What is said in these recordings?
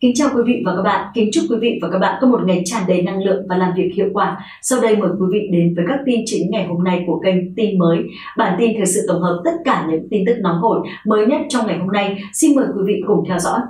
Kính chào quý vị và các bạn, kính chúc quý vị và các bạn có một ngày tràn đầy năng lượng và làm việc hiệu quả. Sau đây mời quý vị đến với các tin chính ngày hôm nay của kênh Tin Mới. Bản tin thời sự tổng hợp tất cả những tin tức nóng hổi mới nhất trong ngày hôm nay. Xin mời quý vị cùng theo dõi.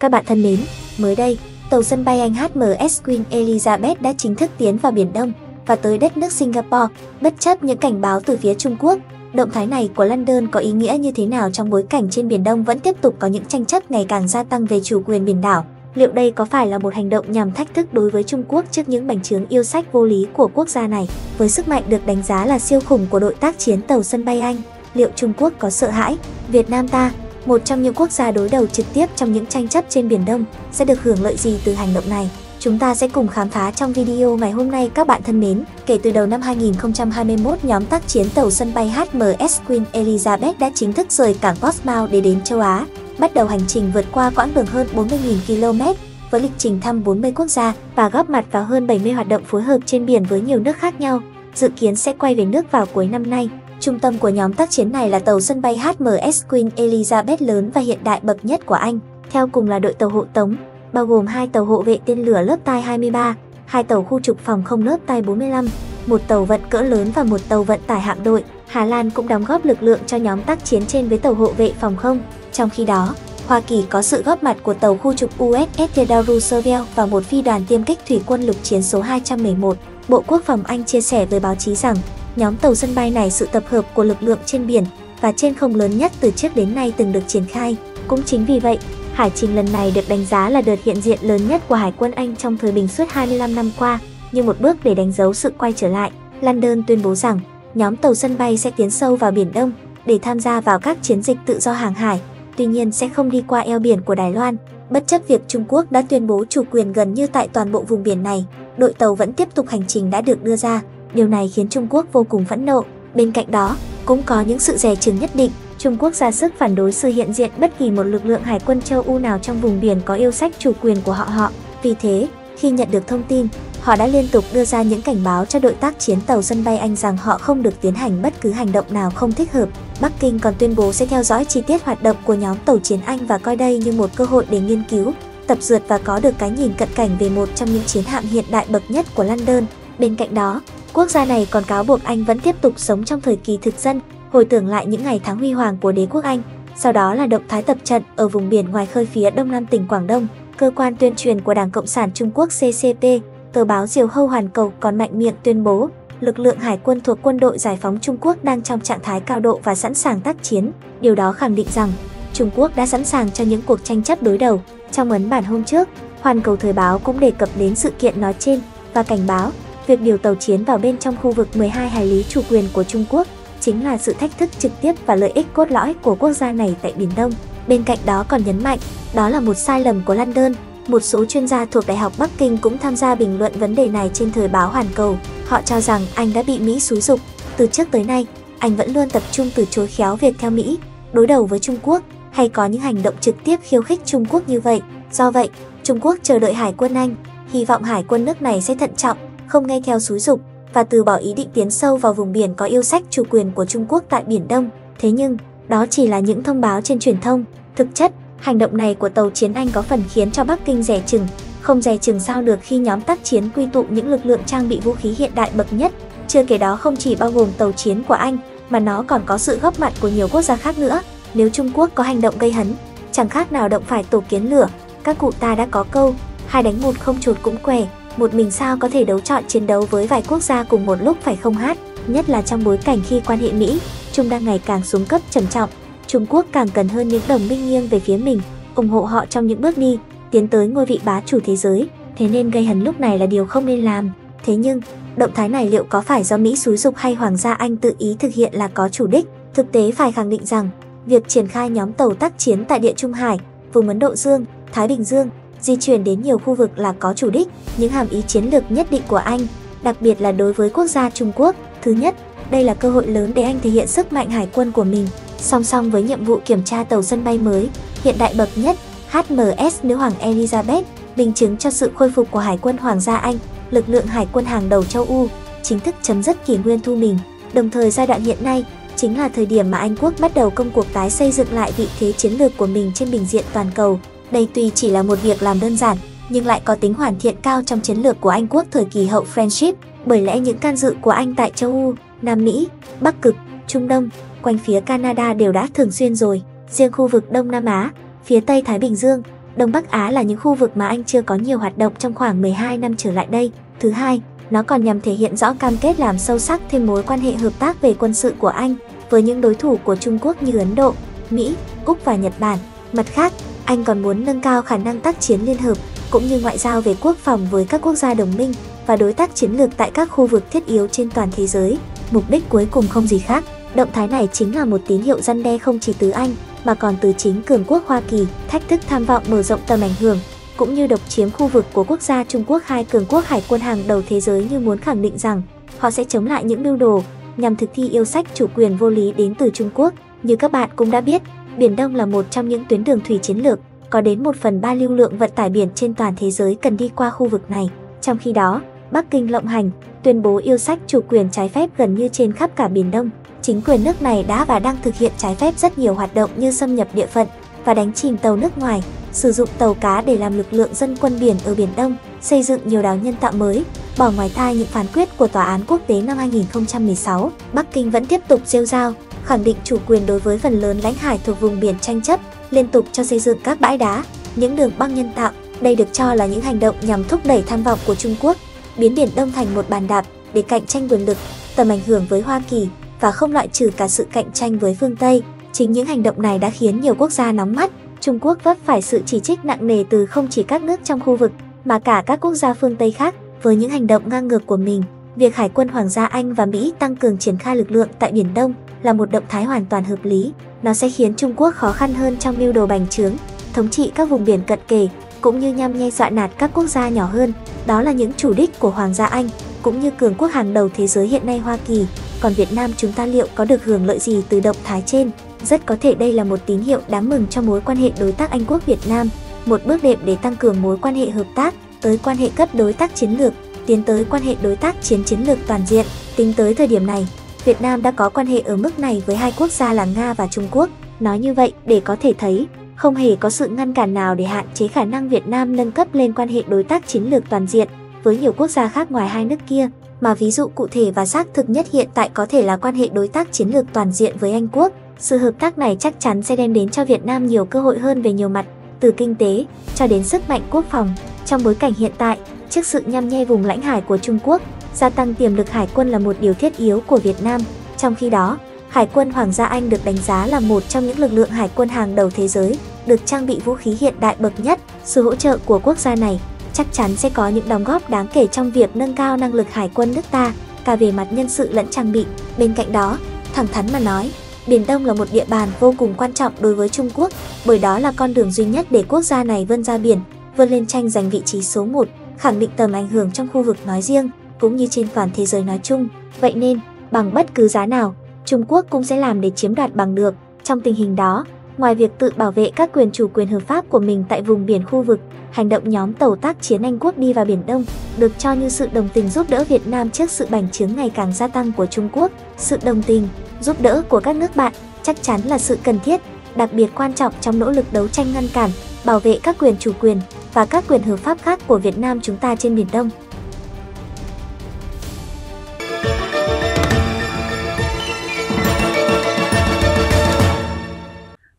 Các bạn thân mến, mới đây, tàu sân bay Anh HMS Queen Elizabeth đã chính thức tiến vào Biển Đông và tới đất nước Singapore, bất chấp những cảnh báo từ phía Trung Quốc Động thái này của London có ý nghĩa như thế nào trong bối cảnh trên Biển Đông vẫn tiếp tục có những tranh chấp ngày càng gia tăng về chủ quyền biển đảo? Liệu đây có phải là một hành động nhằm thách thức đối với Trung Quốc trước những bành trướng yêu sách vô lý của quốc gia này? Với sức mạnh được đánh giá là siêu khủng của đội tác chiến tàu sân bay Anh, liệu Trung Quốc có sợ hãi? Việt Nam ta, một trong những quốc gia đối đầu trực tiếp trong những tranh chấp trên Biển Đông, sẽ được hưởng lợi gì từ hành động này? Chúng ta sẽ cùng khám phá trong video ngày hôm nay các bạn thân mến. Kể từ đầu năm 2021, nhóm tác chiến tàu sân bay HMS Queen Elizabeth đã chính thức rời cảng Portsmouth để đến châu Á, bắt đầu hành trình vượt qua quãng đường hơn 40.000 km với lịch trình thăm 40 quốc gia và góp mặt vào hơn 70 hoạt động phối hợp trên biển với nhiều nước khác nhau. Dự kiến sẽ quay về nước vào cuối năm nay. Trung tâm của nhóm tác chiến này là tàu sân bay HMS Queen Elizabeth lớn và hiện đại bậc nhất của Anh, theo cùng là đội tàu hộ tống bao gồm hai tàu hộ vệ tên lửa lớp tai 23, hai tàu khu trục phòng không lớp tai 45, một tàu vận cỡ lớn và một tàu vận tải hạm đội. Hà Lan cũng đóng góp lực lượng cho nhóm tác chiến trên với tàu hộ vệ phòng không. Trong khi đó, Hoa Kỳ có sự góp mặt của tàu khu trục USS Theodore Roosevelt và một phi đoàn tiêm kích thủy quân lục chiến số 211. Bộ Quốc phòng Anh chia sẻ với báo chí rằng, nhóm tàu sân bay này sự tập hợp của lực lượng trên biển và trên không lớn nhất từ trước đến nay từng được triển khai. Cũng chính vì vậy, Hải trình lần này được đánh giá là đợt hiện diện lớn nhất của Hải quân Anh trong thời bình suốt 25 năm qua, như một bước để đánh dấu sự quay trở lại. London tuyên bố rằng nhóm tàu sân bay sẽ tiến sâu vào Biển Đông để tham gia vào các chiến dịch tự do hàng hải, tuy nhiên sẽ không đi qua eo biển của Đài Loan. Bất chấp việc Trung Quốc đã tuyên bố chủ quyền gần như tại toàn bộ vùng biển này, đội tàu vẫn tiếp tục hành trình đã được đưa ra. Điều này khiến Trung Quốc vô cùng phẫn nộ. Bên cạnh đó, cũng có những sự dè chừng nhất định Trung Quốc ra sức phản đối sự hiện diện bất kỳ một lực lượng hải quân châu Âu nào trong vùng biển có yêu sách chủ quyền của họ họ. Vì thế, khi nhận được thông tin, họ đã liên tục đưa ra những cảnh báo cho đội tác chiến tàu sân bay Anh rằng họ không được tiến hành bất cứ hành động nào không thích hợp. Bắc Kinh còn tuyên bố sẽ theo dõi chi tiết hoạt động của nhóm tàu chiến Anh và coi đây như một cơ hội để nghiên cứu, tập dượt và có được cái nhìn cận cảnh về một trong những chiến hạm hiện đại bậc nhất của London. Bên cạnh đó, quốc gia này còn cáo buộc Anh vẫn tiếp tục sống trong thời kỳ thực dân hồi tưởng lại những ngày tháng huy hoàng của đế quốc Anh. Sau đó là động thái tập trận ở vùng biển ngoài khơi phía đông nam tỉnh Quảng Đông. Cơ quan tuyên truyền của Đảng Cộng sản Trung Quốc CCP, tờ báo Diều Hâu Hoàn Cầu còn mạnh miệng tuyên bố lực lượng hải quân thuộc quân đội giải phóng Trung Quốc đang trong trạng thái cao độ và sẵn sàng tác chiến. Điều đó khẳng định rằng Trung Quốc đã sẵn sàng cho những cuộc tranh chấp đối đầu. Trong ấn bản hôm trước, Hoàn Cầu Thời báo cũng đề cập đến sự kiện nói trên và cảnh báo việc điều tàu chiến vào bên trong khu vực 12 hải lý chủ quyền của Trung Quốc chính là sự thách thức trực tiếp và lợi ích cốt lõi của quốc gia này tại Biển Đông. Bên cạnh đó còn nhấn mạnh, đó là một sai lầm của London. Một số chuyên gia thuộc Đại học Bắc Kinh cũng tham gia bình luận vấn đề này trên thời báo Hoàn Cầu. Họ cho rằng Anh đã bị Mỹ xúi dục. Từ trước tới nay, Anh vẫn luôn tập trung từ chối khéo việc theo Mỹ, đối đầu với Trung Quốc hay có những hành động trực tiếp khiêu khích Trung Quốc như vậy. Do vậy, Trung Quốc chờ đợi Hải quân Anh, hy vọng Hải quân nước này sẽ thận trọng, không nghe theo xúi dục và từ bỏ ý định tiến sâu vào vùng biển có yêu sách chủ quyền của Trung Quốc tại Biển Đông. Thế nhưng, đó chỉ là những thông báo trên truyền thông. Thực chất, hành động này của tàu chiến Anh có phần khiến cho Bắc Kinh rẻ chừng. Không rẻ chừng sao được khi nhóm tác chiến quy tụ những lực lượng trang bị vũ khí hiện đại bậc nhất. Chưa kể đó không chỉ bao gồm tàu chiến của Anh, mà nó còn có sự góp mặt của nhiều quốc gia khác nữa. Nếu Trung Quốc có hành động gây hấn, chẳng khác nào động phải tổ kiến lửa. Các cụ ta đã có câu, hai đánh một không chuột cũng què, một mình sao có thể đấu chọn chiến đấu với vài quốc gia cùng một lúc phải không hát, nhất là trong bối cảnh khi quan hệ Mỹ, Trung đang ngày càng xuống cấp trầm trọng. Trung Quốc càng cần hơn những đồng minh nghiêng về phía mình, ủng hộ họ trong những bước đi, tiến tới ngôi vị bá chủ thế giới, thế nên gây hấn lúc này là điều không nên làm. Thế nhưng, động thái này liệu có phải do Mỹ xúi dục hay Hoàng gia Anh tự ý thực hiện là có chủ đích? Thực tế phải khẳng định rằng, việc triển khai nhóm tàu tác chiến tại địa Trung Hải, vùng Ấn Độ Dương, Thái Bình Dương di chuyển đến nhiều khu vực là có chủ đích, những hàm ý chiến lược nhất định của Anh, đặc biệt là đối với quốc gia Trung Quốc. Thứ nhất, đây là cơ hội lớn để Anh thể hiện sức mạnh hải quân của mình, song song với nhiệm vụ kiểm tra tàu sân bay mới, hiện đại bậc nhất, HMS Nữ Hoàng Elizabeth, minh chứng cho sự khôi phục của Hải quân Hoàng gia Anh, lực lượng hải quân hàng đầu châu Âu, chính thức chấm dứt kỷ nguyên thu mình. Đồng thời giai đoạn hiện nay, chính là thời điểm mà Anh quốc bắt đầu công cuộc tái xây dựng lại vị thế chiến lược của mình trên bình diện toàn cầu. Đây tuy chỉ là một việc làm đơn giản, nhưng lại có tính hoàn thiện cao trong chiến lược của Anh quốc thời kỳ hậu Friendship, bởi lẽ những can dự của Anh tại châu Âu, Nam Mỹ, Bắc Cực, Trung Đông, quanh phía Canada đều đã thường xuyên rồi. Riêng khu vực Đông Nam Á, phía Tây Thái Bình Dương, Đông Bắc Á là những khu vực mà Anh chưa có nhiều hoạt động trong khoảng 12 năm trở lại đây. Thứ hai, nó còn nhằm thể hiện rõ cam kết làm sâu sắc thêm mối quan hệ hợp tác về quân sự của Anh với những đối thủ của Trung Quốc như Ấn Độ, Mỹ, Úc và Nhật Bản. Mặt khác, anh còn muốn nâng cao khả năng tác chiến liên hợp cũng như ngoại giao về quốc phòng với các quốc gia đồng minh và đối tác chiến lược tại các khu vực thiết yếu trên toàn thế giới. Mục đích cuối cùng không gì khác, động thái này chính là một tín hiệu răn đe không chỉ từ Anh mà còn từ chính cường quốc Hoa Kỳ, thách thức tham vọng mở rộng tầm ảnh hưởng cũng như độc chiếm khu vực của quốc gia Trung Quốc hai cường quốc hải quân hàng đầu thế giới như muốn khẳng định rằng họ sẽ chống lại những mưu đồ nhằm thực thi yêu sách chủ quyền vô lý đến từ Trung Quốc. Như các bạn cũng đã biết, Biển Đông là một trong những tuyến đường thủy chiến lược, có đến 1 phần 3 lưu lượng vận tải biển trên toàn thế giới cần đi qua khu vực này. Trong khi đó, Bắc Kinh lộng hành, tuyên bố yêu sách chủ quyền trái phép gần như trên khắp cả Biển Đông. Chính quyền nước này đã và đang thực hiện trái phép rất nhiều hoạt động như xâm nhập địa phận và đánh chìm tàu nước ngoài, sử dụng tàu cá để làm lực lượng dân quân biển ở Biển Đông, xây dựng nhiều đảo nhân tạo mới, bỏ ngoài tai những phán quyết của Tòa án quốc tế năm 2016. Bắc Kinh vẫn tiếp tục rêu rao, khẳng định chủ quyền đối với phần lớn lãnh hải thuộc vùng biển tranh chấp, liên tục cho xây dựng các bãi đá, những đường băng nhân tạo. Đây được cho là những hành động nhằm thúc đẩy tham vọng của Trung Quốc, biến Biển Đông thành một bàn đạp để cạnh tranh quyền lực, tầm ảnh hưởng với Hoa Kỳ và không loại trừ cả sự cạnh tranh với phương Tây. Chính những hành động này đã khiến nhiều quốc gia nóng mắt, Trung Quốc vấp phải sự chỉ trích nặng nề từ không chỉ các nước trong khu vực, mà cả các quốc gia phương Tây khác với những hành động ngang ngược của mình. Việc Hải quân Hoàng gia Anh và Mỹ tăng cường triển khai lực lượng tại Biển Đông là một động thái hoàn toàn hợp lý. Nó sẽ khiến Trung Quốc khó khăn hơn trong mưu đồ bành trướng, thống trị các vùng biển cận kề, cũng như nhằm nhe dọa nạt các quốc gia nhỏ hơn. Đó là những chủ đích của Hoàng gia Anh, cũng như cường quốc hàng đầu thế giới hiện nay Hoa Kỳ. Còn Việt Nam chúng ta liệu có được hưởng lợi gì từ động thái trên? Rất có thể đây là một tín hiệu đáng mừng cho mối quan hệ đối tác Anh quốc Việt Nam, một bước đệm để tăng cường mối quan hệ hợp tác tới quan hệ cấp đối tác chiến lược, tiến tới quan hệ đối tác chiến chiến lược toàn diện. Tính tới thời điểm này, Việt Nam đã có quan hệ ở mức này với hai quốc gia là Nga và Trung Quốc. Nói như vậy để có thể thấy, không hề có sự ngăn cản nào để hạn chế khả năng Việt Nam nâng cấp lên quan hệ đối tác chiến lược toàn diện với nhiều quốc gia khác ngoài hai nước kia, mà ví dụ cụ thể và xác thực nhất hiện tại có thể là quan hệ đối tác chiến lược toàn diện với Anh Quốc. Sự hợp tác này chắc chắn sẽ đem đến cho Việt Nam nhiều cơ hội hơn về nhiều mặt, từ kinh tế cho đến sức mạnh quốc phòng. Trong bối cảnh hiện tại, trước sự nhăm nhe vùng lãnh hải của Trung Quốc, gia tăng tiềm lực hải quân là một điều thiết yếu của Việt Nam. Trong khi đó, Hải quân Hoàng gia Anh được đánh giá là một trong những lực lượng hải quân hàng đầu thế giới, được trang bị vũ khí hiện đại bậc nhất. Sự hỗ trợ của quốc gia này chắc chắn sẽ có những đóng góp đáng kể trong việc nâng cao năng lực hải quân nước ta, cả về mặt nhân sự lẫn trang bị. Bên cạnh đó, thẳng thắn mà nói, Biển Đông là một địa bàn vô cùng quan trọng đối với Trung Quốc, bởi đó là con đường duy nhất để quốc gia này vươn ra biển, vươn lên tranh giành vị trí số 1, khẳng định tầm ảnh hưởng trong khu vực nói riêng, cũng như trên toàn thế giới nói chung. Vậy nên, bằng bất cứ giá nào, Trung Quốc cũng sẽ làm để chiếm đoạt bằng được. Trong tình hình đó, ngoài việc tự bảo vệ các quyền chủ quyền hợp pháp của mình tại vùng biển khu vực, hành động nhóm tàu tác chiến Anh quốc đi vào Biển Đông được cho như sự đồng tình giúp đỡ Việt Nam trước sự bành trướng ngày càng gia tăng của Trung Quốc. Sự đồng tình, giúp đỡ của các nước bạn chắc chắn là sự cần thiết, đặc biệt quan trọng trong nỗ lực đấu tranh ngăn cản, bảo vệ các quyền chủ quyền và các quyền hợp pháp khác của Việt Nam chúng ta trên Biển Đông.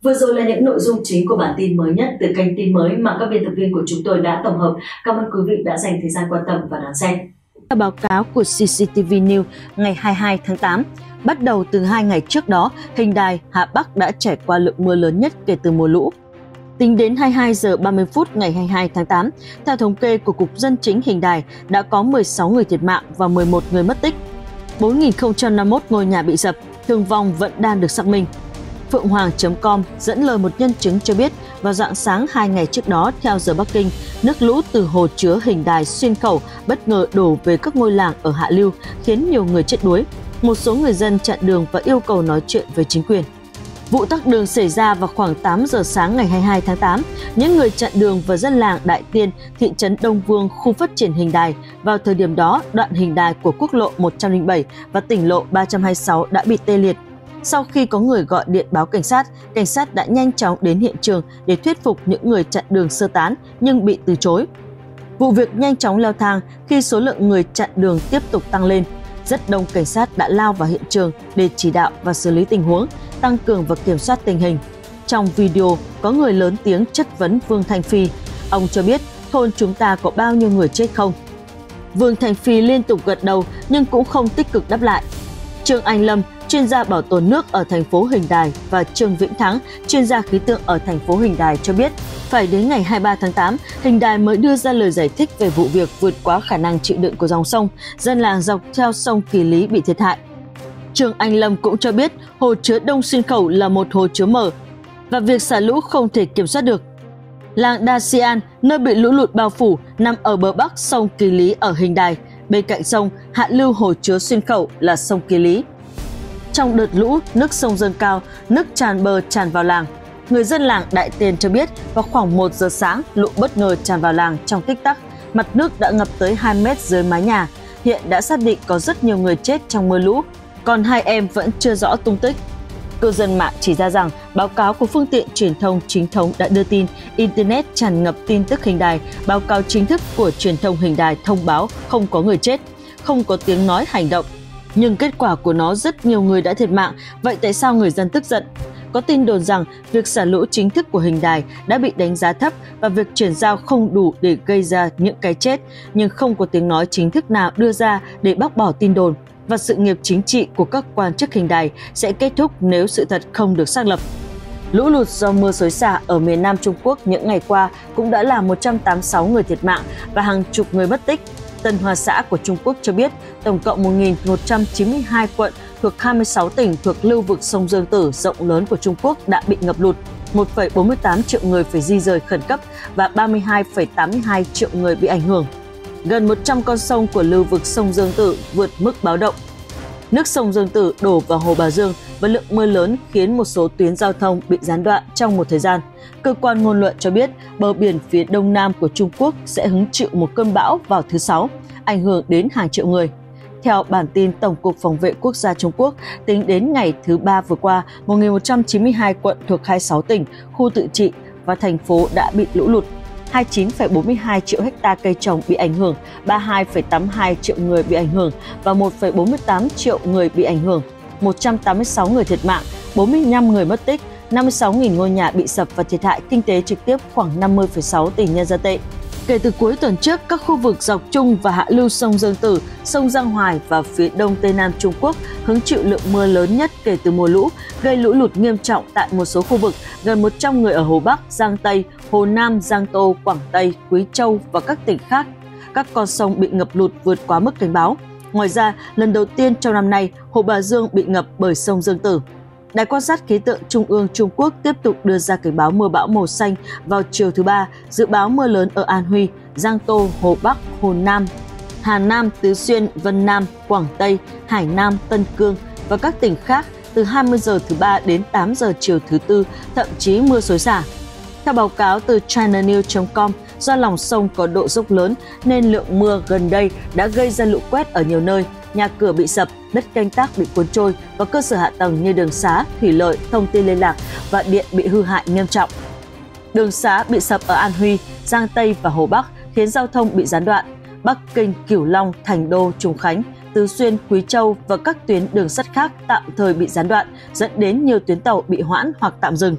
Vừa rồi là những nội dung chính của bản tin mới nhất từ kênh tin mới mà các biên tập viên của chúng tôi đã tổng hợp. Cảm ơn quý vị đã dành thời gian quan tâm và đón xem. Theo báo cáo của CCTV News ngày 22 tháng 8, bắt đầu từ hai ngày trước đó, hình đài Hạ Bắc đã trải qua lượng mưa lớn nhất kể từ mùa lũ. Tính đến 22 giờ 30 phút ngày 22 tháng 8, theo thống kê của Cục Dân chính Hình đài đã có 16 người thiệt mạng và 11 người mất tích. 4.051 ngôi nhà bị sập, thương vong vẫn đang được xác minh. Phượng Hoàng.com dẫn lời một nhân chứng cho biết vào dạng sáng hai ngày trước đó theo giờ Bắc Kinh, nước lũ từ hồ chứa hình đài xuyên khẩu bất ngờ đổ về các ngôi làng ở Hạ Lưu khiến nhiều người chết đuối. Một số người dân chặn đường và yêu cầu nói chuyện với chính quyền. Vụ tắc đường xảy ra vào khoảng 8 giờ sáng ngày 22 tháng 8. Những người chặn đường và dân làng Đại Tiên, thị trấn Đông Vương, khu phát triển hình đài. Vào thời điểm đó, đoạn hình đài của quốc lộ 107 và tỉnh lộ 326 đã bị tê liệt Sau khi có người gọi điện báo cảnh sát, cảnh sát đã nhanh chóng đến hiện trường để thuyết phục những người chặn đường sơ tán nhưng bị từ chối. Vụ việc nhanh chóng leo thang khi số lượng người chặn đường tiếp tục tăng lên. Rất đông cảnh sát đã lao vào hiện trường để chỉ đạo và xử lý tình huống, tăng cường và kiểm soát tình hình. Trong video, có người lớn tiếng chất vấn Vương Thanh Phi. Ông cho biết thôn chúng ta có bao nhiêu người chết không? Vương Thành Phi liên tục gật đầu nhưng cũng không tích cực đáp lại. Trương Anh Lâm, chuyên gia bảo tồn nước ở thành phố Hình Đài và Trương Vĩnh Thắng, chuyên gia khí tượng ở thành phố Hình Đài cho biết, phải đến ngày 23 tháng 8, Hình Đài mới đưa ra lời giải thích về vụ việc vượt quá khả năng chịu đựng của dòng sông, dân làng dọc theo sông Kỳ Lý bị thiệt hại. Trương Anh Lâm cũng cho biết hồ chứa Đông Xuyên Khẩu là một hồ chứa mở và việc xả lũ không thể kiểm soát được Làng Đa Sian, nơi bị lũ lụt bao phủ, nằm ở bờ bắc sông Kỳ Lý ở Hình Đài. Bên cạnh sông, hạ lưu hồ chứa xuyên khẩu là sông Kỳ Lý. Trong đợt lũ, nước sông dâng cao, nước tràn bờ tràn vào làng. Người dân làng Đại Tiền cho biết vào khoảng 1 giờ sáng, lũ bất ngờ tràn vào làng trong tích tắc. Mặt nước đã ngập tới 2 mét dưới mái nhà. Hiện đã xác định có rất nhiều người chết trong mưa lũ, còn hai em vẫn chưa rõ tung tích. Cư dân mạng chỉ ra rằng báo cáo của phương tiện truyền thông chính thống đã đưa tin Internet tràn ngập tin tức hình đài, báo cáo chính thức của truyền thông hình đài thông báo không có người chết, không có tiếng nói hành động. Nhưng kết quả của nó rất nhiều người đã thiệt mạng, vậy tại sao người dân tức giận? Có tin đồn rằng việc xả lũ chính thức của hình đài đã bị đánh giá thấp và việc chuyển giao không đủ để gây ra những cái chết, nhưng không có tiếng nói chính thức nào đưa ra để bác bỏ tin đồn và sự nghiệp chính trị của các quan chức hình đài sẽ kết thúc nếu sự thật không được xác lập. Lũ lụt do mưa xối xả ở miền Nam Trung Quốc những ngày qua cũng đã làm 186 người thiệt mạng và hàng chục người mất tích. Tân Hoa xã của Trung Quốc cho biết tổng cộng 1.192 quận thuộc 26 tỉnh thuộc lưu vực sông Dương Tử rộng lớn của Trung Quốc đã bị ngập lụt. 1,48 triệu người phải di rời khẩn cấp và 32,82 triệu người bị ảnh hưởng gần 100 con sông của lưu vực sông Dương Tử vượt mức báo động. Nước sông Dương Tử đổ vào hồ Bà Dương và lượng mưa lớn khiến một số tuyến giao thông bị gián đoạn trong một thời gian. Cơ quan ngôn luận cho biết bờ biển phía đông nam của Trung Quốc sẽ hứng chịu một cơn bão vào thứ Sáu, ảnh hưởng đến hàng triệu người. Theo bản tin Tổng cục Phòng vệ Quốc gia Trung Quốc, tính đến ngày thứ Ba vừa qua, 1.192 quận thuộc 26 tỉnh, khu tự trị và thành phố đã bị lũ lụt 29,42 triệu hecta cây trồng bị ảnh hưởng, 32,82 triệu người bị ảnh hưởng và 1,48 triệu người bị ảnh hưởng. 186 người thiệt mạng, 45 người mất tích, 56.000 ngôi nhà bị sập và thiệt hại kinh tế trực tiếp khoảng 50,6 tỷ nhân dân tệ. Kể từ cuối tuần trước, các khu vực dọc trung và hạ lưu sông Dương Tử, sông Giang Hoài và phía đông Tây Nam Trung Quốc hứng chịu lượng mưa lớn nhất kể từ mùa lũ, gây lũ lụt nghiêm trọng tại một số khu vực. Gần 100 người ở Hồ Bắc, Giang Tây, Hồ Nam, Giang Tô, Quảng Tây, Quý Châu và các tỉnh khác. Các con sông bị ngập lụt vượt quá mức cảnh báo. Ngoài ra, lần đầu tiên trong năm nay, Hồ Bà Dương bị ngập bởi sông Dương Tử. Đài quan sát khí tượng Trung ương Trung Quốc tiếp tục đưa ra cảnh báo mưa bão màu xanh vào chiều thứ ba, dự báo mưa lớn ở An Huy, Giang Tô, Hồ Bắc, Hồ Nam, Hà Nam, Tứ Xuyên, Vân Nam, Quảng Tây, Hải Nam, Tân Cương và các tỉnh khác từ 20 giờ thứ ba đến 8 giờ chiều thứ tư, thậm chí mưa xối xả. Theo báo cáo từ chinanews.com, do lòng sông có độ dốc lớn nên lượng mưa gần đây đã gây ra lũ quét ở nhiều nơi, nhà cửa bị sập, đất canh tác bị cuốn trôi và cơ sở hạ tầng như đường xá, thủy lợi, thông tin liên lạc và điện bị hư hại nghiêm trọng. Đường xá bị sập ở An Huy, Giang Tây và Hồ Bắc khiến giao thông bị gián đoạn. Bắc Kinh, Cửu Long, Thành Đô, Trùng Khánh, Tứ Xuyên, Quý Châu và các tuyến đường sắt khác tạm thời bị gián đoạn, dẫn đến nhiều tuyến tàu bị hoãn hoặc tạm dừng.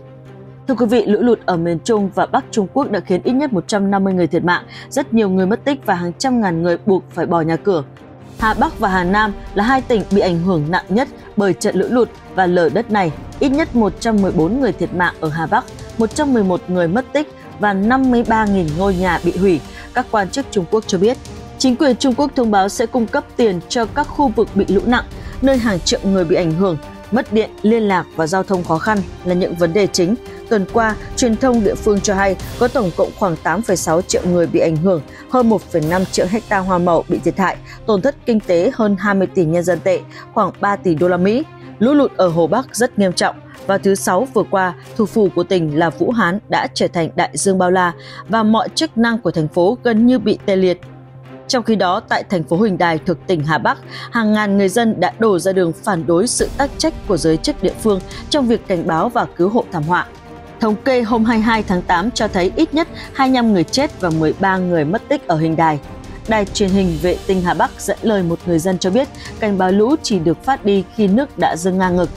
Thưa quý vị, lũ lụt ở miền Trung và Bắc Trung Quốc đã khiến ít nhất 150 người thiệt mạng, rất nhiều người mất tích và hàng trăm ngàn người buộc phải bỏ nhà cửa. Hà Bắc và Hà Nam là hai tỉnh bị ảnh hưởng nặng nhất bởi trận lũ lụt và lở đất này. Ít nhất 114 người thiệt mạng ở Hà Bắc, 111 người mất tích và 53.000 ngôi nhà bị hủy, các quan chức Trung Quốc cho biết. Chính quyền Trung Quốc thông báo sẽ cung cấp tiền cho các khu vực bị lũ nặng, nơi hàng triệu người bị ảnh hưởng, mất điện, liên lạc và giao thông khó khăn là những vấn đề chính Tuần qua, truyền thông địa phương cho hay có tổng cộng khoảng 8,6 triệu người bị ảnh hưởng, hơn 1,5 triệu hecta hoa màu bị thiệt hại, tổn thất kinh tế hơn 20 tỷ nhân dân tệ, khoảng 3 tỷ đô la Mỹ. Lũ lụt ở Hồ Bắc rất nghiêm trọng. Vào thứ Sáu vừa qua, thủ phủ của tỉnh là Vũ Hán đã trở thành đại dương bao la và mọi chức năng của thành phố gần như bị tê liệt. Trong khi đó, tại thành phố Huỳnh Đài thuộc tỉnh Hà Bắc, hàng ngàn người dân đã đổ ra đường phản đối sự tác trách của giới chức địa phương trong việc cảnh báo và cứu hộ thảm họa. Thống kê hôm 22 tháng 8 cho thấy ít nhất 25 người chết và 13 người mất tích ở Hình Đài. Đài truyền hình vệ tinh Hà Bắc dẫn lời một người dân cho biết cảnh báo lũ chỉ được phát đi khi nước đã dâng ngang ngực.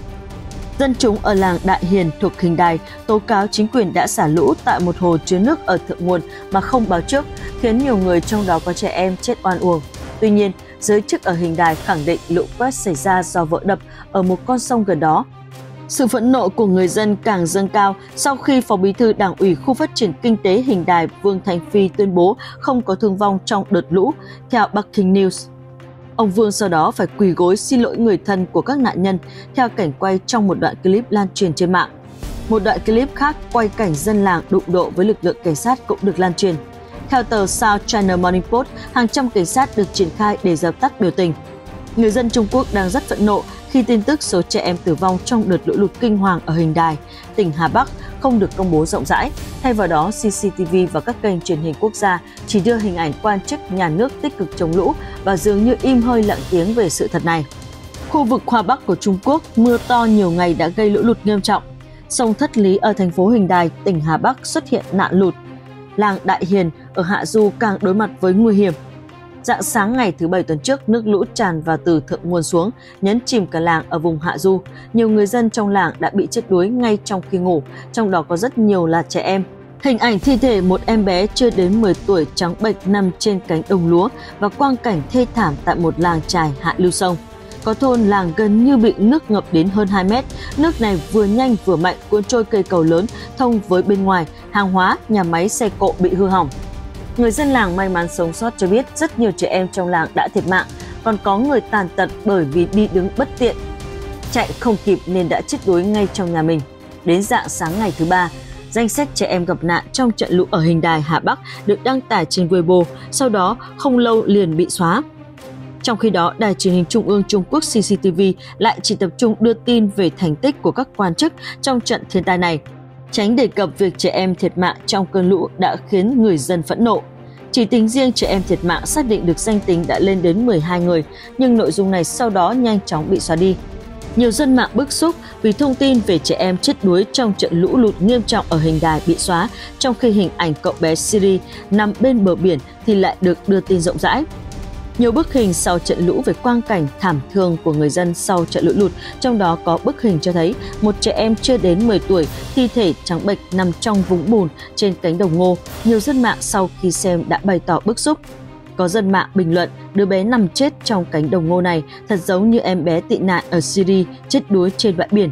Dân chúng ở làng Đại Hiền thuộc Hình Đài tố cáo chính quyền đã xả lũ tại một hồ chứa nước ở thượng nguồn mà không báo trước, khiến nhiều người trong đó có trẻ em chết oan uổng. Tuy nhiên, giới chức ở Hình Đài khẳng định lũ quét xảy ra do vỡ đập ở một con sông gần đó. Sự phẫn nộ của người dân càng dâng cao sau khi Phó Bí thư Đảng ủy khu phát triển kinh tế Hình Đài Vương Thành Phi tuyên bố không có thương vong trong đợt lũ, theo Bắc Kinh News. Ông Vương sau đó phải quỳ gối xin lỗi người thân của các nạn nhân theo cảnh quay trong một đoạn clip lan truyền trên mạng. Một đoạn clip khác quay cảnh dân làng đụng độ với lực lượng cảnh sát cũng được lan truyền. Theo tờ South China Morning Post, hàng trăm cảnh sát được triển khai để dập tắt biểu tình. Người dân Trung Quốc đang rất phẫn nộ khi tin tức số trẻ em tử vong trong đợt lũ lụt kinh hoàng ở Hình Đài, tỉnh Hà Bắc không được công bố rộng rãi. Thay vào đó, CCTV và các kênh truyền hình quốc gia chỉ đưa hình ảnh quan chức nhà nước tích cực chống lũ và dường như im hơi lặng tiếng về sự thật này. Khu vực Hoa Bắc của Trung Quốc, mưa to nhiều ngày đã gây lũ lụt nghiêm trọng. Sông Thất Lý ở thành phố Hình Đài, tỉnh Hà Bắc xuất hiện nạn lụt. Làng Đại Hiền ở Hạ Du càng đối mặt với nguy hiểm Dạng sáng ngày thứ Bảy tuần trước, nước lũ tràn vào từ thượng nguồn xuống, nhấn chìm cả làng ở vùng Hạ Du. Nhiều người dân trong làng đã bị chết đuối ngay trong khi ngủ, trong đó có rất nhiều là trẻ em. Hình ảnh thi thể một em bé chưa đến 10 tuổi trắng bệch nằm trên cánh đồng lúa và quang cảnh thê thảm tại một làng trài hạ lưu sông. Có thôn làng gần như bị nước ngập đến hơn 2 mét. Nước này vừa nhanh vừa mạnh cuốn trôi cây cầu lớn thông với bên ngoài, hàng hóa, nhà máy xe cộ bị hư hỏng. Người dân làng may mắn sống sót cho biết rất nhiều trẻ em trong làng đã thiệt mạng, còn có người tàn tật bởi vì đi đứng bất tiện, chạy không kịp nên đã chết đuối ngay trong nhà mình. Đến dạng sáng ngày thứ ba, danh sách trẻ em gặp nạn trong trận lũ ở hình đài Hà Bắc được đăng tải trên Weibo, sau đó không lâu liền bị xóa. Trong khi đó, Đài truyền hình Trung ương Trung Quốc CCTV lại chỉ tập trung đưa tin về thành tích của các quan chức trong trận thiên tai này, Tránh đề cập việc trẻ em thiệt mạng trong cơn lũ đã khiến người dân phẫn nộ. Chỉ tính riêng trẻ em thiệt mạng xác định được danh tính đã lên đến 12 người, nhưng nội dung này sau đó nhanh chóng bị xóa đi. Nhiều dân mạng bức xúc vì thông tin về trẻ em chết đuối trong trận lũ lụt nghiêm trọng ở hình đài bị xóa, trong khi hình ảnh cậu bé Siri nằm bên bờ biển thì lại được đưa tin rộng rãi. Nhiều bức hình sau trận lũ về quang cảnh thảm thương của người dân sau trận lũ lụt, trong đó có bức hình cho thấy một trẻ em chưa đến 10 tuổi, thi thể trắng bệch nằm trong vũng bùn trên cánh đồng ngô. Nhiều dân mạng sau khi xem đã bày tỏ bức xúc. Có dân mạng bình luận đứa bé nằm chết trong cánh đồng ngô này thật giống như em bé tị nạn ở Syria chết đuối trên bãi biển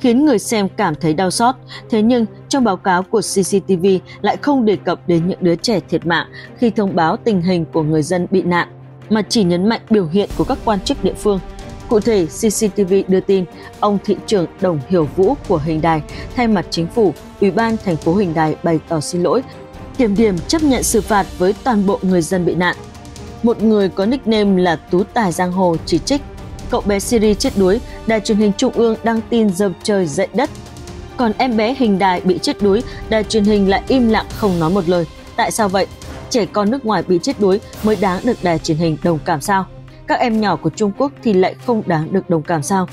khiến người xem cảm thấy đau xót. Thế nhưng, trong báo cáo của CCTV lại không đề cập đến những đứa trẻ thiệt mạng khi thông báo tình hình của người dân bị nạn mà chỉ nhấn mạnh biểu hiện của các quan chức địa phương. Cụ thể, CCTV đưa tin ông thị trưởng Đồng Hiểu Vũ của Hình Đài thay mặt chính phủ, Ủy ban thành phố Hình Đài bày tỏ xin lỗi, kiểm điểm chấp nhận xử phạt với toàn bộ người dân bị nạn. Một người có nickname là Tú Tài Giang Hồ chỉ trích cậu bé Siri chết đuối, đài truyền hình trung ương đăng tin dập trời dậy đất. Còn em bé hình đài bị chết đuối, đài truyền hình lại im lặng không nói một lời. Tại sao vậy? Trẻ con nước ngoài bị chết đuối mới đáng được đài truyền hình đồng cảm sao? Các em nhỏ của Trung Quốc thì lại không đáng được đồng cảm sao?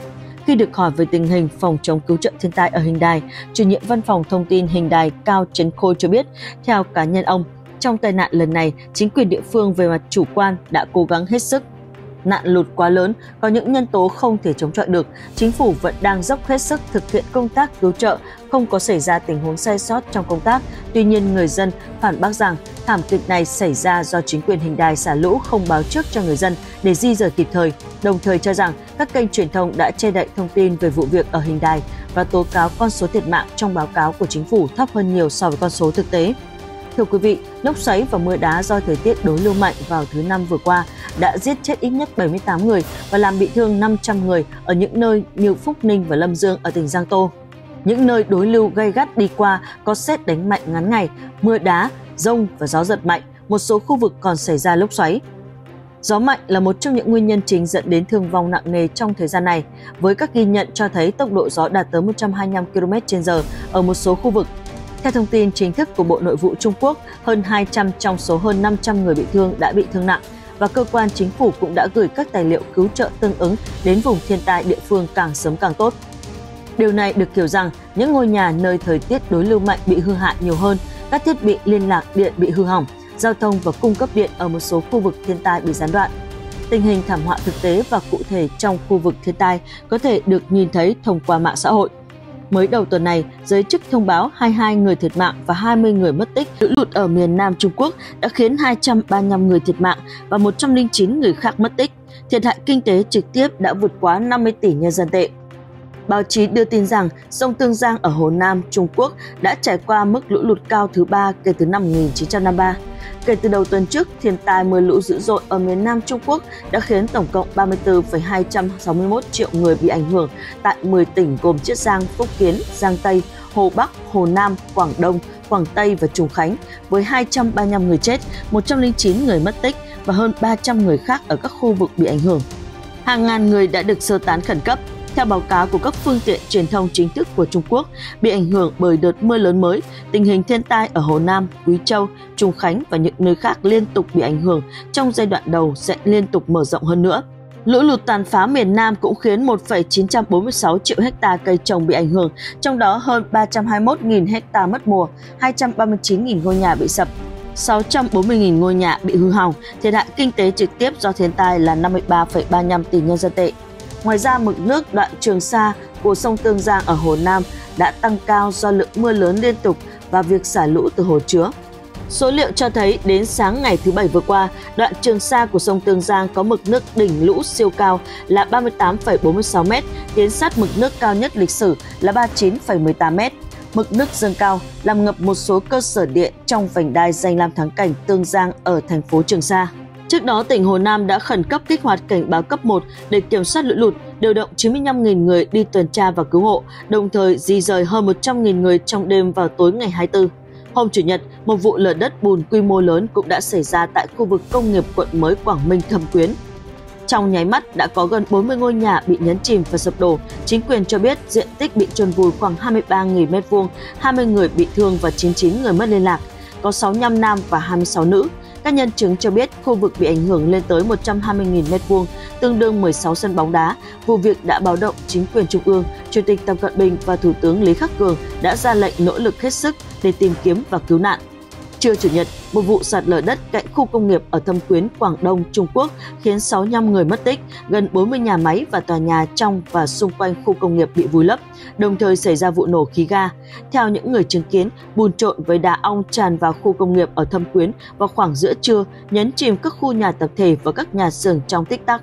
Khi được hỏi về tình hình phòng chống cứu trợ thiên tai ở hình đài, chủ nhiệm văn phòng thông tin hình đài Cao Trấn Khôi cho biết, theo cá nhân ông, trong tai nạn lần này, chính quyền địa phương về mặt chủ quan đã cố gắng hết sức nạn lụt quá lớn, có những nhân tố không thể chống chọi được, chính phủ vẫn đang dốc hết sức thực hiện công tác cứu trợ, không có xảy ra tình huống sai sót trong công tác. Tuy nhiên, người dân phản bác rằng thảm kịch này xảy ra do chính quyền hình đài xả lũ không báo trước cho người dân để di rời kịp thời, đồng thời cho rằng các kênh truyền thông đã che đậy thông tin về vụ việc ở hình đài và tố cáo con số thiệt mạng trong báo cáo của chính phủ thấp hơn nhiều so với con số thực tế. Thưa quý vị, lốc xoáy và mưa đá do thời tiết đối lưu mạnh vào thứ năm vừa qua đã giết chết ít nhất 78 người và làm bị thương 500 người ở những nơi như Phúc Ninh và Lâm Dương ở tỉnh Giang Tô. Những nơi đối lưu gây gắt đi qua có xét đánh mạnh ngắn ngày, mưa đá, rông và gió giật mạnh, một số khu vực còn xảy ra lốc xoáy. Gió mạnh là một trong những nguyên nhân chính dẫn đến thương vong nặng nề trong thời gian này, với các ghi nhận cho thấy tốc độ gió đạt tới 125 km/h ở một số khu vực theo thông tin chính thức của Bộ Nội vụ Trung Quốc, hơn 200 trong số hơn 500 người bị thương đã bị thương nặng và cơ quan chính phủ cũng đã gửi các tài liệu cứu trợ tương ứng đến vùng thiên tai địa phương càng sớm càng tốt. Điều này được hiểu rằng những ngôi nhà nơi thời tiết đối lưu mạnh bị hư hại nhiều hơn, các thiết bị liên lạc điện bị hư hỏng, giao thông và cung cấp điện ở một số khu vực thiên tai bị gián đoạn. Tình hình thảm họa thực tế và cụ thể trong khu vực thiên tai có thể được nhìn thấy thông qua mạng xã hội. Mới đầu tuần này, giới chức thông báo 22 người thiệt mạng và 20 người mất tích. Lũ lụt ở miền Nam Trung Quốc đã khiến 235 người thiệt mạng và 109 người khác mất tích. Thiệt hại kinh tế trực tiếp đã vượt quá 50 tỷ nhân dân tệ. Báo chí đưa tin rằng sông Tương Giang ở Hồ Nam, Trung Quốc đã trải qua mức lũ lụt cao thứ ba kể từ năm 1953. Kể từ đầu tuần trước, thiên tai mưa lũ dữ dội ở miền Nam Trung Quốc đã khiến tổng cộng 34,261 triệu người bị ảnh hưởng tại 10 tỉnh gồm Chiết Giang, Phúc Kiến, Giang Tây, Hồ Bắc, Hồ Nam, Quảng Đông, Quảng Tây và Trùng Khánh với 235 người chết, 109 người mất tích và hơn 300 người khác ở các khu vực bị ảnh hưởng. Hàng ngàn người đã được sơ tán khẩn cấp, theo báo cáo của các phương tiện truyền thông chính thức của Trung Quốc, bị ảnh hưởng bởi đợt mưa lớn mới, tình hình thiên tai ở Hồ Nam, Quý Châu, Trung Khánh và những nơi khác liên tục bị ảnh hưởng trong giai đoạn đầu sẽ liên tục mở rộng hơn nữa. Lũ lụt tàn phá miền Nam cũng khiến 1,946 triệu hecta cây trồng bị ảnh hưởng, trong đó hơn 321.000 hecta mất mùa, 239.000 ngôi nhà bị sập, 640.000 ngôi nhà bị hư hỏng, thiệt hại kinh tế trực tiếp do thiên tai là 53,35 tỷ nhân dân tệ. Ngoài ra, mực nước đoạn Trường Sa của sông Tương Giang ở Hồ Nam đã tăng cao do lượng mưa lớn liên tục và việc xả lũ từ hồ chứa. Số liệu cho thấy đến sáng ngày thứ Bảy vừa qua, đoạn Trường Sa của sông Tương Giang có mực nước đỉnh lũ siêu cao là 38,46 m, tiến sát mực nước cao nhất lịch sử là 39,18 m. Mực nước dâng cao làm ngập một số cơ sở điện trong vành đai danh lam thắng cảnh Tương Giang ở thành phố Trường Sa. Trước đó, tỉnh Hồ Nam đã khẩn cấp kích hoạt cảnh báo cấp 1 để kiểm soát lũ lụt, điều động 95.000 người đi tuần tra và cứu hộ, đồng thời di rời hơn 100.000 người trong đêm vào tối ngày 24. Hôm Chủ nhật, một vụ lở đất bùn quy mô lớn cũng đã xảy ra tại khu vực công nghiệp quận mới Quảng Minh Thâm Quyến. Trong nháy mắt đã có gần 40 ngôi nhà bị nhấn chìm và sập đổ. Chính quyền cho biết diện tích bị trôn vùi khoảng 23.000 m2, 20 người bị thương và 99 người mất liên lạc, có 65 nam và 26 nữ. Các nhân chứng cho biết khu vực bị ảnh hưởng lên tới 120.000 m2, tương đương 16 sân bóng đá. Vụ việc đã báo động chính quyền trung ương, Chủ tịch Tập Cận Bình và Thủ tướng Lý Khắc Cường đã ra lệnh nỗ lực hết sức để tìm kiếm và cứu nạn. Trưa Chủ nhật, một vụ sạt lở đất cạnh khu công nghiệp ở Thâm Quyến, Quảng Đông, Trung Quốc khiến 65 người mất tích, gần 40 nhà máy và tòa nhà trong và xung quanh khu công nghiệp bị vùi lấp, đồng thời xảy ra vụ nổ khí ga. Theo những người chứng kiến, bùn trộn với đá ong tràn vào khu công nghiệp ở Thâm Quyến vào khoảng giữa trưa, nhấn chìm các khu nhà tập thể và các nhà xưởng trong tích tắc.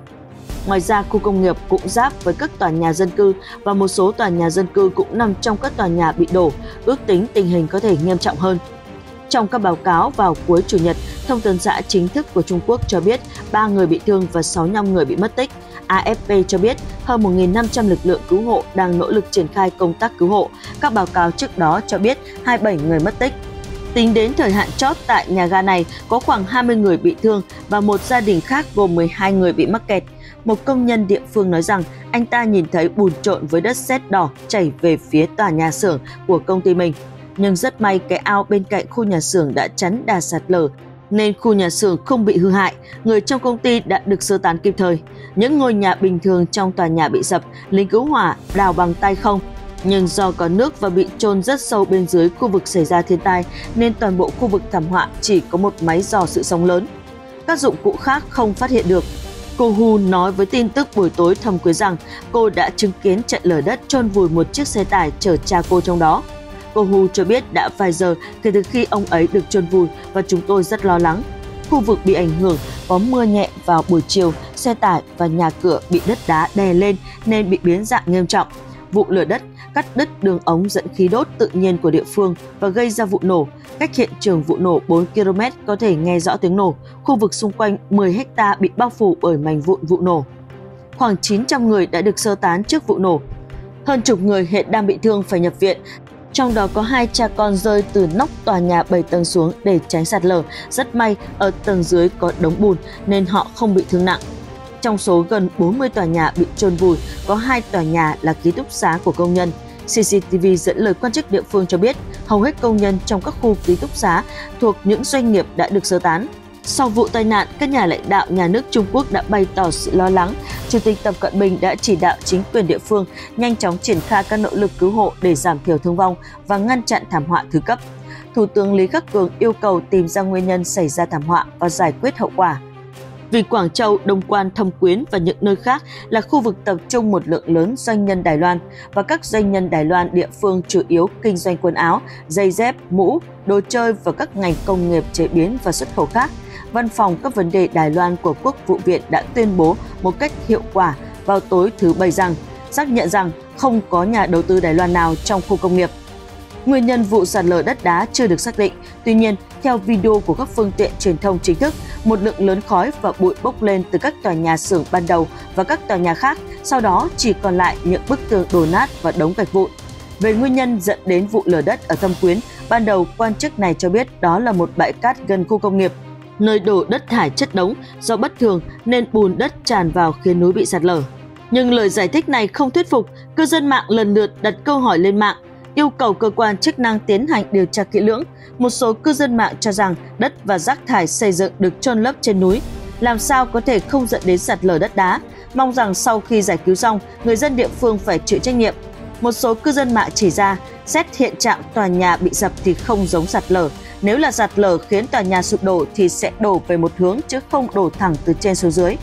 Ngoài ra, khu công nghiệp cũng giáp với các tòa nhà dân cư và một số tòa nhà dân cư cũng nằm trong các tòa nhà bị đổ, ước tính tình hình có thể nghiêm trọng hơn. Trong các báo cáo vào cuối Chủ nhật, Thông tấn xã chính thức của Trung Quốc cho biết 3 người bị thương và 65 người bị mất tích. AFP cho biết hơn 1.500 lực lượng cứu hộ đang nỗ lực triển khai công tác cứu hộ. Các báo cáo trước đó cho biết 27 người mất tích. Tính đến thời hạn chót tại nhà ga này có khoảng 20 người bị thương và một gia đình khác gồm 12 người bị mắc kẹt. Một công nhân địa phương nói rằng anh ta nhìn thấy bùn trộn với đất sét đỏ chảy về phía tòa nhà xưởng của công ty mình nhưng rất may cái ao bên cạnh khu nhà xưởng đã chắn đà sạt lở nên khu nhà xưởng không bị hư hại, người trong công ty đã được sơ tán kịp thời. Những ngôi nhà bình thường trong tòa nhà bị sập, lính cứu hỏa đào bằng tay không. Nhưng do có nước và bị chôn rất sâu bên dưới khu vực xảy ra thiên tai nên toàn bộ khu vực thảm họa chỉ có một máy dò sự sống lớn. Các dụng cụ khác không phát hiện được. Cô Hu nói với tin tức buổi tối thầm quý rằng cô đã chứng kiến trận lở đất chôn vùi một chiếc xe tải chở cha cô trong đó. Cô Hu cho biết đã vài giờ kể từ khi ông ấy được chôn vùi và chúng tôi rất lo lắng. Khu vực bị ảnh hưởng có mưa nhẹ vào buổi chiều, xe tải và nhà cửa bị đất đá đè lên nên bị biến dạng nghiêm trọng. Vụ lở đất cắt đứt đường ống dẫn khí đốt tự nhiên của địa phương và gây ra vụ nổ. Cách hiện trường vụ nổ 4 km có thể nghe rõ tiếng nổ. Khu vực xung quanh 10 hecta bị bao phủ bởi mảnh vụn vụ nổ. Khoảng 900 người đã được sơ tán trước vụ nổ. Hơn chục người hiện đang bị thương phải nhập viện trong đó có hai cha con rơi từ nóc tòa nhà 7 tầng xuống để tránh sạt lở. Rất may ở tầng dưới có đống bùn nên họ không bị thương nặng. Trong số gần 40 tòa nhà bị trôn vùi, có hai tòa nhà là ký túc xá của công nhân. CCTV dẫn lời quan chức địa phương cho biết hầu hết công nhân trong các khu ký túc xá thuộc những doanh nghiệp đã được sơ tán. Sau vụ tai nạn, các nhà lãnh đạo nhà nước Trung Quốc đã bày tỏ sự lo lắng. Chủ tịch Tập Cận Bình đã chỉ đạo chính quyền địa phương nhanh chóng triển khai các nỗ lực cứu hộ để giảm thiểu thương vong và ngăn chặn thảm họa thứ cấp. Thủ tướng Lý Khắc Cường yêu cầu tìm ra nguyên nhân xảy ra thảm họa và giải quyết hậu quả. Vì Quảng Châu, Đông Quan, Thâm Quyến và những nơi khác là khu vực tập trung một lượng lớn doanh nhân Đài Loan và các doanh nhân Đài Loan địa phương chủ yếu kinh doanh quần áo, giày dép, mũ, đồ chơi và các ngành công nghiệp chế biến và xuất khẩu khác. Văn phòng các vấn đề Đài Loan của Quốc vụ viện đã tuyên bố một cách hiệu quả vào tối thứ Bảy rằng xác nhận rằng không có nhà đầu tư Đài Loan nào trong khu công nghiệp. Nguyên nhân vụ sạt lở đất đá chưa được xác định. Tuy nhiên, theo video của các phương tiện truyền thông chính thức, một lượng lớn khói và bụi bốc lên từ các tòa nhà xưởng ban đầu và các tòa nhà khác, sau đó chỉ còn lại những bức tường đổ nát và đống gạch vụn. Về nguyên nhân dẫn đến vụ lở đất ở Thâm Quyến, ban đầu quan chức này cho biết đó là một bãi cát gần khu công nghiệp, nơi đổ đất thải chất đống do bất thường nên bùn đất tràn vào khiến núi bị sạt lở. Nhưng lời giải thích này không thuyết phục, cư dân mạng lần lượt đặt câu hỏi lên mạng yêu cầu cơ quan chức năng tiến hành điều tra kỹ lưỡng. Một số cư dân mạng cho rằng đất và rác thải xây dựng được chôn lấp trên núi, làm sao có thể không dẫn đến sạt lở đất đá. Mong rằng sau khi giải cứu xong, người dân địa phương phải chịu trách nhiệm. Một số cư dân mạng chỉ ra, xét hiện trạng tòa nhà bị sập thì không giống sạt lở. Nếu là sạt lở khiến tòa nhà sụp đổ thì sẽ đổ về một hướng chứ không đổ thẳng từ trên xuống dưới.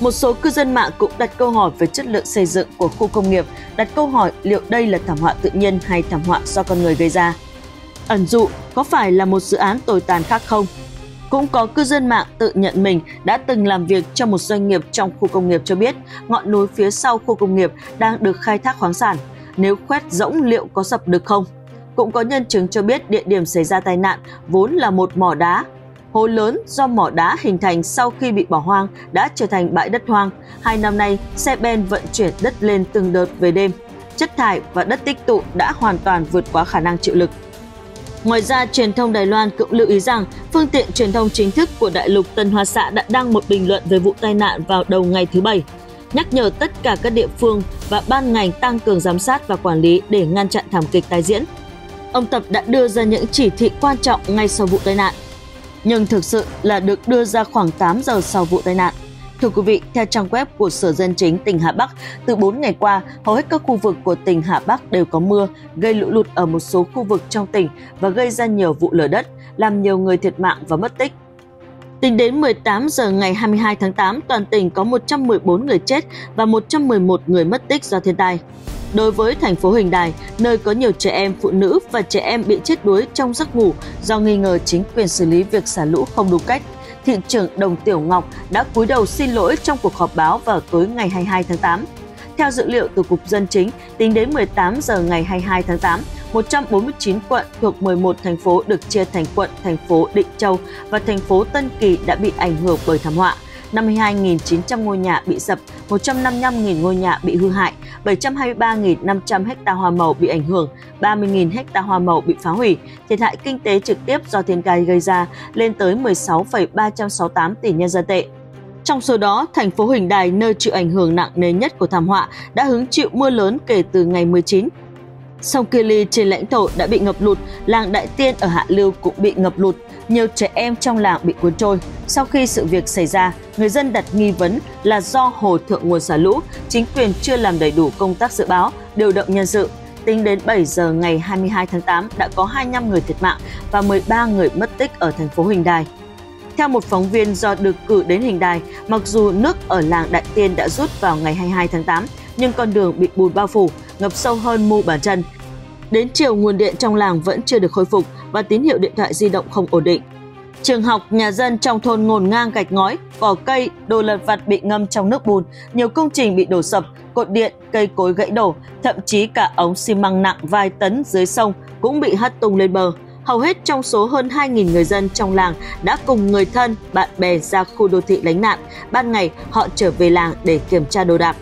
Một số cư dân mạng cũng đặt câu hỏi về chất lượng xây dựng của khu công nghiệp, đặt câu hỏi liệu đây là thảm họa tự nhiên hay thảm họa do con người gây ra. Ẩn dụ có phải là một dự án tồi tàn khác không? Cũng có cư dân mạng tự nhận mình đã từng làm việc cho một doanh nghiệp trong khu công nghiệp cho biết ngọn núi phía sau khu công nghiệp đang được khai thác khoáng sản. Nếu khoét rỗng liệu có sập được không? Cũng có nhân chứng cho biết địa điểm xảy ra tai nạn vốn là một mỏ đá Hố lớn do mỏ đá hình thành sau khi bị bỏ hoang đã trở thành bãi đất hoang. Hai năm nay, xe ben vận chuyển đất lên từng đợt về đêm. Chất thải và đất tích tụ đã hoàn toàn vượt quá khả năng chịu lực. Ngoài ra, truyền thông Đài Loan cũng lưu ý rằng phương tiện truyền thông chính thức của đại lục Tân Hoa Xã đã đăng một bình luận về vụ tai nạn vào đầu ngày thứ Bảy, nhắc nhở tất cả các địa phương và ban ngành tăng cường giám sát và quản lý để ngăn chặn thảm kịch tái diễn. Ông Tập đã đưa ra những chỉ thị quan trọng ngay sau vụ tai nạn nhưng thực sự là được đưa ra khoảng 8 giờ sau vụ tai nạn. Thưa quý vị, theo trang web của Sở Dân Chính tỉnh Hà Bắc, từ 4 ngày qua, hầu hết các khu vực của tỉnh Hà Bắc đều có mưa, gây lũ lụt ở một số khu vực trong tỉnh và gây ra nhiều vụ lở đất, làm nhiều người thiệt mạng và mất tích. Tính đến 18 giờ ngày 22 tháng 8, toàn tỉnh có 114 người chết và 111 người mất tích do thiên tai. Đối với thành phố Hình Đài, nơi có nhiều trẻ em, phụ nữ và trẻ em bị chết đuối trong giấc ngủ do nghi ngờ chính quyền xử lý việc xả lũ không đúng cách, thị trưởng Đồng Tiểu Ngọc đã cúi đầu xin lỗi trong cuộc họp báo vào tối ngày 22 tháng 8. Theo dữ liệu từ Cục Dân Chính, tính đến 18 giờ ngày 22 tháng 8, 149 quận thuộc 11 thành phố được chia thành quận thành phố Định Châu và thành phố Tân Kỳ đã bị ảnh hưởng bởi thảm họa. 52.900 ngôi nhà bị sập, 155.000 ngôi nhà bị hư hại, 723.500 ha hoa màu bị ảnh hưởng, 30.000 ha hoa màu bị phá hủy. Thiệt hại kinh tế trực tiếp do thiên tai gây ra lên tới 16,368 tỷ nhân dân tệ. Trong số đó, thành phố Huỳnh Đài, nơi chịu ảnh hưởng nặng nề nhất của thảm họa, đã hứng chịu mưa lớn kể từ ngày 19 Sông Kili trên lãnh thổ đã bị ngập lụt, làng Đại Tiên ở Hạ Lưu cũng bị ngập lụt, nhiều trẻ em trong làng bị cuốn trôi. Sau khi sự việc xảy ra, người dân đặt nghi vấn là do hồ thượng nguồn xả lũ, chính quyền chưa làm đầy đủ công tác dự báo, điều động nhân sự. Tính đến 7 giờ ngày 22 tháng 8 đã có 25 người thiệt mạng và 13 người mất tích ở thành phố Huỳnh Đài. Theo một phóng viên do được cử đến Hình Đài, mặc dù nước ở làng Đại Tiên đã rút vào ngày 22 tháng 8, nhưng con đường bị bùn bao phủ, ngập sâu hơn mu bàn chân. Đến chiều nguồn điện trong làng vẫn chưa được khôi phục và tín hiệu điện thoại di động không ổn định. Trường học, nhà dân trong thôn ngổn ngang gạch ngói, cỏ cây, đồ lật vặt bị ngâm trong nước bùn, nhiều công trình bị đổ sập, cột điện, cây cối gãy đổ, thậm chí cả ống xi măng nặng vài tấn dưới sông cũng bị hất tung lên bờ. Hầu hết trong số hơn 2.000 người dân trong làng đã cùng người thân, bạn bè ra khu đô thị lánh nạn. Ban ngày, họ trở về làng để kiểm tra đồ đạc.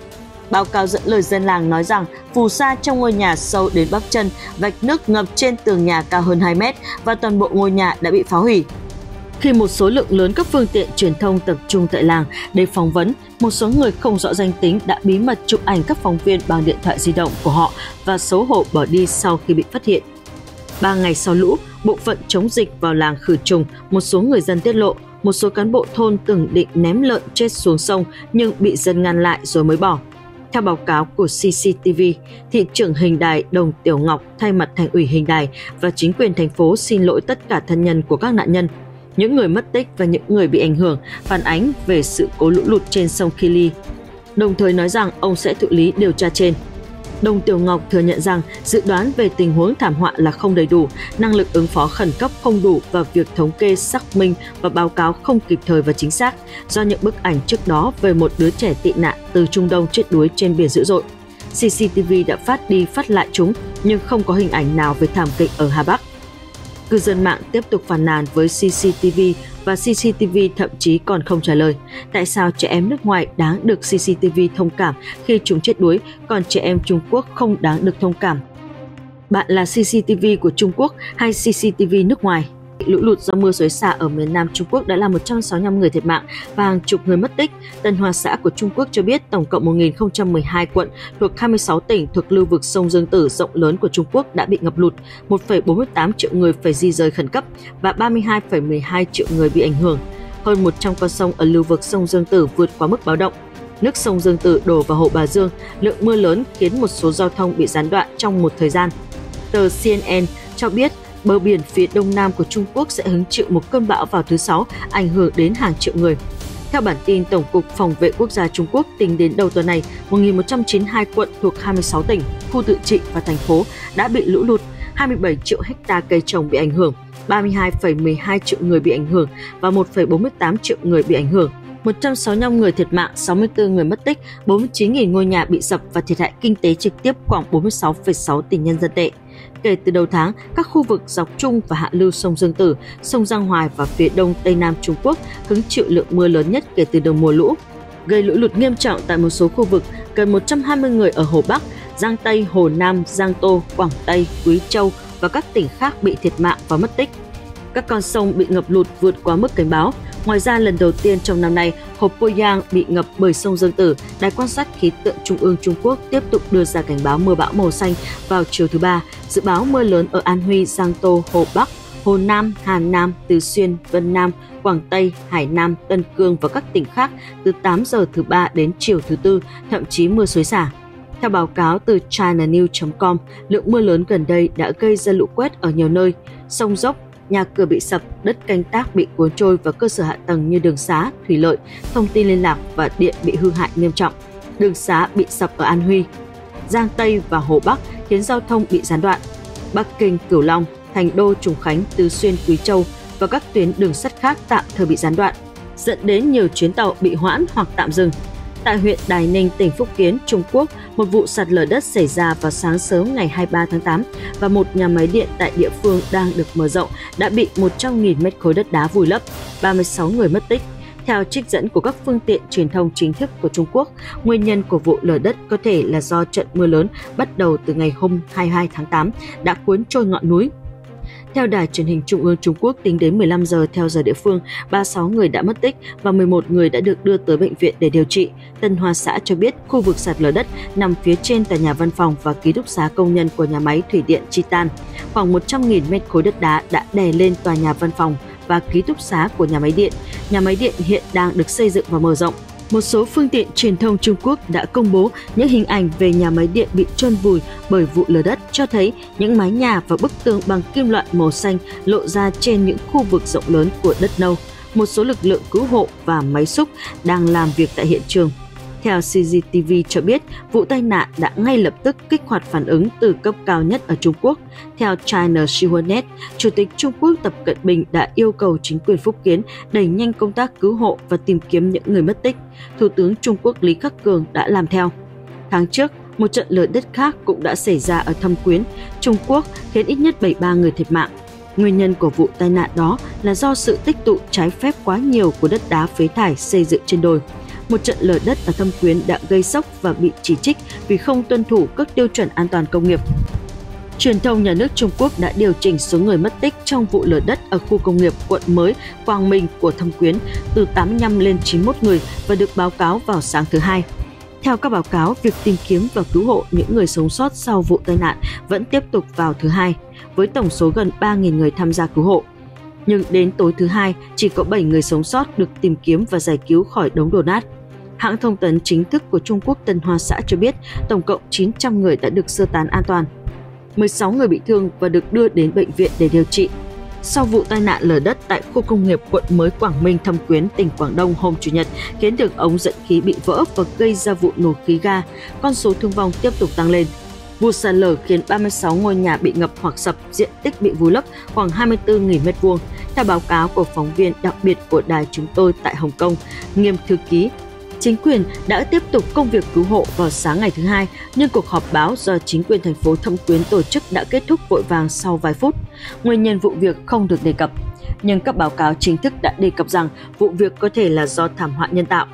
Báo cáo dẫn lời dân làng nói rằng phù sa trong ngôi nhà sâu đến bắp chân, vạch nước ngập trên tường nhà cao hơn 2 mét và toàn bộ ngôi nhà đã bị phá hủy. Khi một số lượng lớn các phương tiện truyền thông tập trung tại làng để phỏng vấn, một số người không rõ danh tính đã bí mật chụp ảnh các phóng viên bằng điện thoại di động của họ và xấu hổ bỏ đi sau khi bị phát hiện. Ba ngày sau lũ, bộ phận chống dịch vào làng khử trùng, một số người dân tiết lộ một số cán bộ thôn từng định ném lợn chết xuống sông nhưng bị dân ngăn lại rồi mới bỏ. Theo báo cáo của CCTV, thị trưởng Hình Đài Đồng Tiểu Ngọc thay mặt thành ủy Hình Đài và chính quyền thành phố xin lỗi tất cả thân nhân của các nạn nhân, những người mất tích và những người bị ảnh hưởng phản ánh về sự cố lũ lụt trên sông Kili. Đồng thời nói rằng ông sẽ thụ lý điều tra trên. Đồng Tiểu Ngọc thừa nhận rằng dự đoán về tình huống thảm họa là không đầy đủ, năng lực ứng phó khẩn cấp không đủ và việc thống kê xác minh và báo cáo không kịp thời và chính xác do những bức ảnh trước đó về một đứa trẻ tị nạn từ Trung Đông chết đuối trên biển dữ dội. CCTV đã phát đi phát lại chúng nhưng không có hình ảnh nào về thảm kịch ở Hà Bắc. Cư dân mạng tiếp tục phàn nàn với CCTV và CCTV thậm chí còn không trả lời. Tại sao trẻ em nước ngoài đáng được CCTV thông cảm khi chúng chết đuối, còn trẻ em Trung Quốc không đáng được thông cảm? Bạn là CCTV của Trung Quốc hay CCTV nước ngoài? Lũ lụt do mưa xối xả ở miền Nam Trung Quốc đã làm 165 người thiệt mạng và hàng chục người mất tích. Tân Hoa xã của Trung Quốc cho biết tổng cộng 1.012 quận thuộc 26 tỉnh thuộc lưu vực sông Dương Tử rộng lớn của Trung Quốc đã bị ngập lụt, 1,48 triệu người phải di rời khẩn cấp và 32,12 triệu người bị ảnh hưởng. Hơn 100 con sông ở lưu vực sông Dương Tử vượt quá mức báo động. Nước sông Dương Tử đổ vào hồ Bà Dương, lượng mưa lớn khiến một số giao thông bị gián đoạn trong một thời gian. Tờ CNN cho biết bờ biển phía đông nam của Trung Quốc sẽ hứng chịu một cơn bão vào thứ Sáu, ảnh hưởng đến hàng triệu người. Theo bản tin Tổng cục Phòng vệ Quốc gia Trung Quốc, tính đến đầu tuần này, 1.192 quận thuộc 26 tỉnh, khu tự trị và thành phố đã bị lũ lụt, 27 triệu hecta cây trồng bị ảnh hưởng, 32,12 triệu người bị ảnh hưởng và 1,48 triệu người bị ảnh hưởng. 165 người thiệt mạng, 64 người mất tích, 49.000 ngôi nhà bị sập và thiệt hại kinh tế trực tiếp khoảng 46,6 tỷ nhân dân tệ. Kể từ đầu tháng, các khu vực dọc trung và hạ lưu sông Dương Tử, sông Giang Hoài và phía đông Tây Nam Trung Quốc hứng chịu lượng mưa lớn nhất kể từ đầu mùa lũ, gây lũ lụt nghiêm trọng tại một số khu vực, gần 120 người ở Hồ Bắc, Giang Tây, Hồ Nam, Giang Tô, Quảng Tây, Quý Châu và các tỉnh khác bị thiệt mạng và mất tích. Các con sông bị ngập lụt vượt quá mức cảnh báo, Ngoài ra, lần đầu tiên trong năm nay, hồ Poyang bị ngập bởi sông Dương Tử, Đài quan sát khí tượng Trung ương Trung Quốc tiếp tục đưa ra cảnh báo mưa bão màu xanh vào chiều thứ ba, dự báo mưa lớn ở An Huy, Giang Tô, Hồ Bắc, Hồ Nam, Hà Nam, Từ Xuyên, Vân Nam, Quảng Tây, Hải Nam, Tân Cương và các tỉnh khác từ 8 giờ thứ ba đến chiều thứ tư, thậm chí mưa xối xả. Theo báo cáo từ chinanews.com, lượng mưa lớn gần đây đã gây ra lũ quét ở nhiều nơi, sông dốc nhà cửa bị sập, đất canh tác bị cuốn trôi và cơ sở hạ tầng như đường xá, thủy lợi, thông tin liên lạc và điện bị hư hại nghiêm trọng. Đường xá bị sập ở An Huy, Giang Tây và Hồ Bắc khiến giao thông bị gián đoạn. Bắc Kinh, Cửu Long, Thành Đô, Trùng Khánh, Tứ Xuyên, Quý Châu và các tuyến đường sắt khác tạm thời bị gián đoạn, dẫn đến nhiều chuyến tàu bị hoãn hoặc tạm dừng. Tại huyện Đài Ninh, tỉnh Phúc Kiến, Trung Quốc, một vụ sạt lở đất xảy ra vào sáng sớm ngày 23 tháng 8 và một nhà máy điện tại địa phương đang được mở rộng đã bị 100.000 mét khối đất đá vùi lấp, 36 người mất tích. Theo trích dẫn của các phương tiện truyền thông chính thức của Trung Quốc, nguyên nhân của vụ lở đất có thể là do trận mưa lớn bắt đầu từ ngày hôm 22 tháng 8 đã cuốn trôi ngọn núi theo đài truyền hình Trung ương Trung Quốc, tính đến 15 giờ theo giờ địa phương, 36 người đã mất tích và 11 người đã được đưa tới bệnh viện để điều trị. Tân Hoa xã cho biết khu vực sạt lở đất nằm phía trên tòa nhà văn phòng và ký túc xá công nhân của nhà máy thủy điện Chitan. Khoảng 100.000 mét khối đất đá đã đè lên tòa nhà văn phòng và ký túc xá của nhà máy điện. Nhà máy điện hiện đang được xây dựng và mở rộng một số phương tiện truyền thông Trung Quốc đã công bố những hình ảnh về nhà máy điện bị trôn vùi bởi vụ lở đất, cho thấy những mái nhà và bức tường bằng kim loại màu xanh lộ ra trên những khu vực rộng lớn của đất nâu. Một số lực lượng cứu hộ và máy xúc đang làm việc tại hiện trường. Theo CCTV cho biết, vụ tai nạn đã ngay lập tức kích hoạt phản ứng từ cấp cao nhất ở Trung Quốc. Theo China Xinhua Chủ tịch Trung Quốc Tập Cận Bình đã yêu cầu chính quyền Phúc Kiến đẩy nhanh công tác cứu hộ và tìm kiếm những người mất tích. Thủ tướng Trung Quốc Lý Khắc Cường đã làm theo. Tháng trước, một trận lở đất khác cũng đã xảy ra ở Thâm Quyến, Trung Quốc khiến ít nhất 73 người thiệt mạng. Nguyên nhân của vụ tai nạn đó là do sự tích tụ trái phép quá nhiều của đất đá phế thải xây dựng trên đồi một trận lở đất ở Thâm Quyến đã gây sốc và bị chỉ trích vì không tuân thủ các tiêu chuẩn an toàn công nghiệp. Truyền thông nhà nước Trung Quốc đã điều chỉnh số người mất tích trong vụ lở đất ở khu công nghiệp quận mới Quang Minh của Thâm Quyến từ 85 lên 91 người và được báo cáo vào sáng thứ Hai. Theo các báo cáo, việc tìm kiếm và cứu hộ những người sống sót sau vụ tai nạn vẫn tiếp tục vào thứ Hai, với tổng số gần 3.000 người tham gia cứu hộ. Nhưng đến tối thứ Hai, chỉ có 7 người sống sót được tìm kiếm và giải cứu khỏi đống đổ nát. Hãng thông tấn chính thức của Trung Quốc Tân Hoa Xã cho biết tổng cộng 900 người đã được sơ tán an toàn. 16 người bị thương và được đưa đến bệnh viện để điều trị. Sau vụ tai nạn lở đất tại khu công nghiệp quận mới Quảng Minh Thâm Quyến, tỉnh Quảng Đông hôm Chủ nhật khiến đường ống dẫn khí bị vỡ và gây ra vụ nổ khí ga, con số thương vong tiếp tục tăng lên. Vụ sạt lở khiến 36 ngôi nhà bị ngập hoặc sập, diện tích bị vùi lấp khoảng 24.000 m2. Theo báo cáo của phóng viên đặc biệt của đài chúng tôi tại Hồng Kông, Nghiêm Thư Ký Chính quyền đã tiếp tục công việc cứu hộ vào sáng ngày thứ hai, nhưng cuộc họp báo do chính quyền thành phố Thâm Quyến tổ chức đã kết thúc vội vàng sau vài phút. Nguyên nhân vụ việc không được đề cập, nhưng các báo cáo chính thức đã đề cập rằng vụ việc có thể là do thảm họa nhân tạo.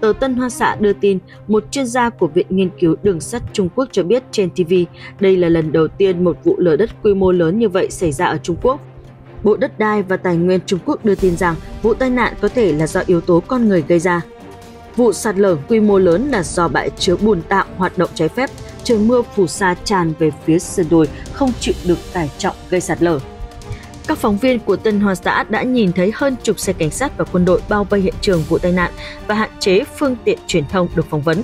Tờ Tân Hoa Xã đưa tin, một chuyên gia của Viện Nghiên cứu Đường sắt Trung Quốc cho biết trên TV đây là lần đầu tiên một vụ lở đất quy mô lớn như vậy xảy ra ở Trung Quốc. Bộ Đất đai và Tài nguyên Trung Quốc đưa tin rằng vụ tai nạn có thể là do yếu tố con người gây ra. Vụ sạt lở quy mô lớn là do bãi chứa bùn tạm hoạt động trái phép, trời mưa phù sa tràn về phía sườn đồi không chịu được tải trọng gây sạt lở. Các phóng viên của Tân Hoa Xã đã nhìn thấy hơn chục xe cảnh sát và quân đội bao vây hiện trường vụ tai nạn và hạn chế phương tiện truyền thông được phỏng vấn.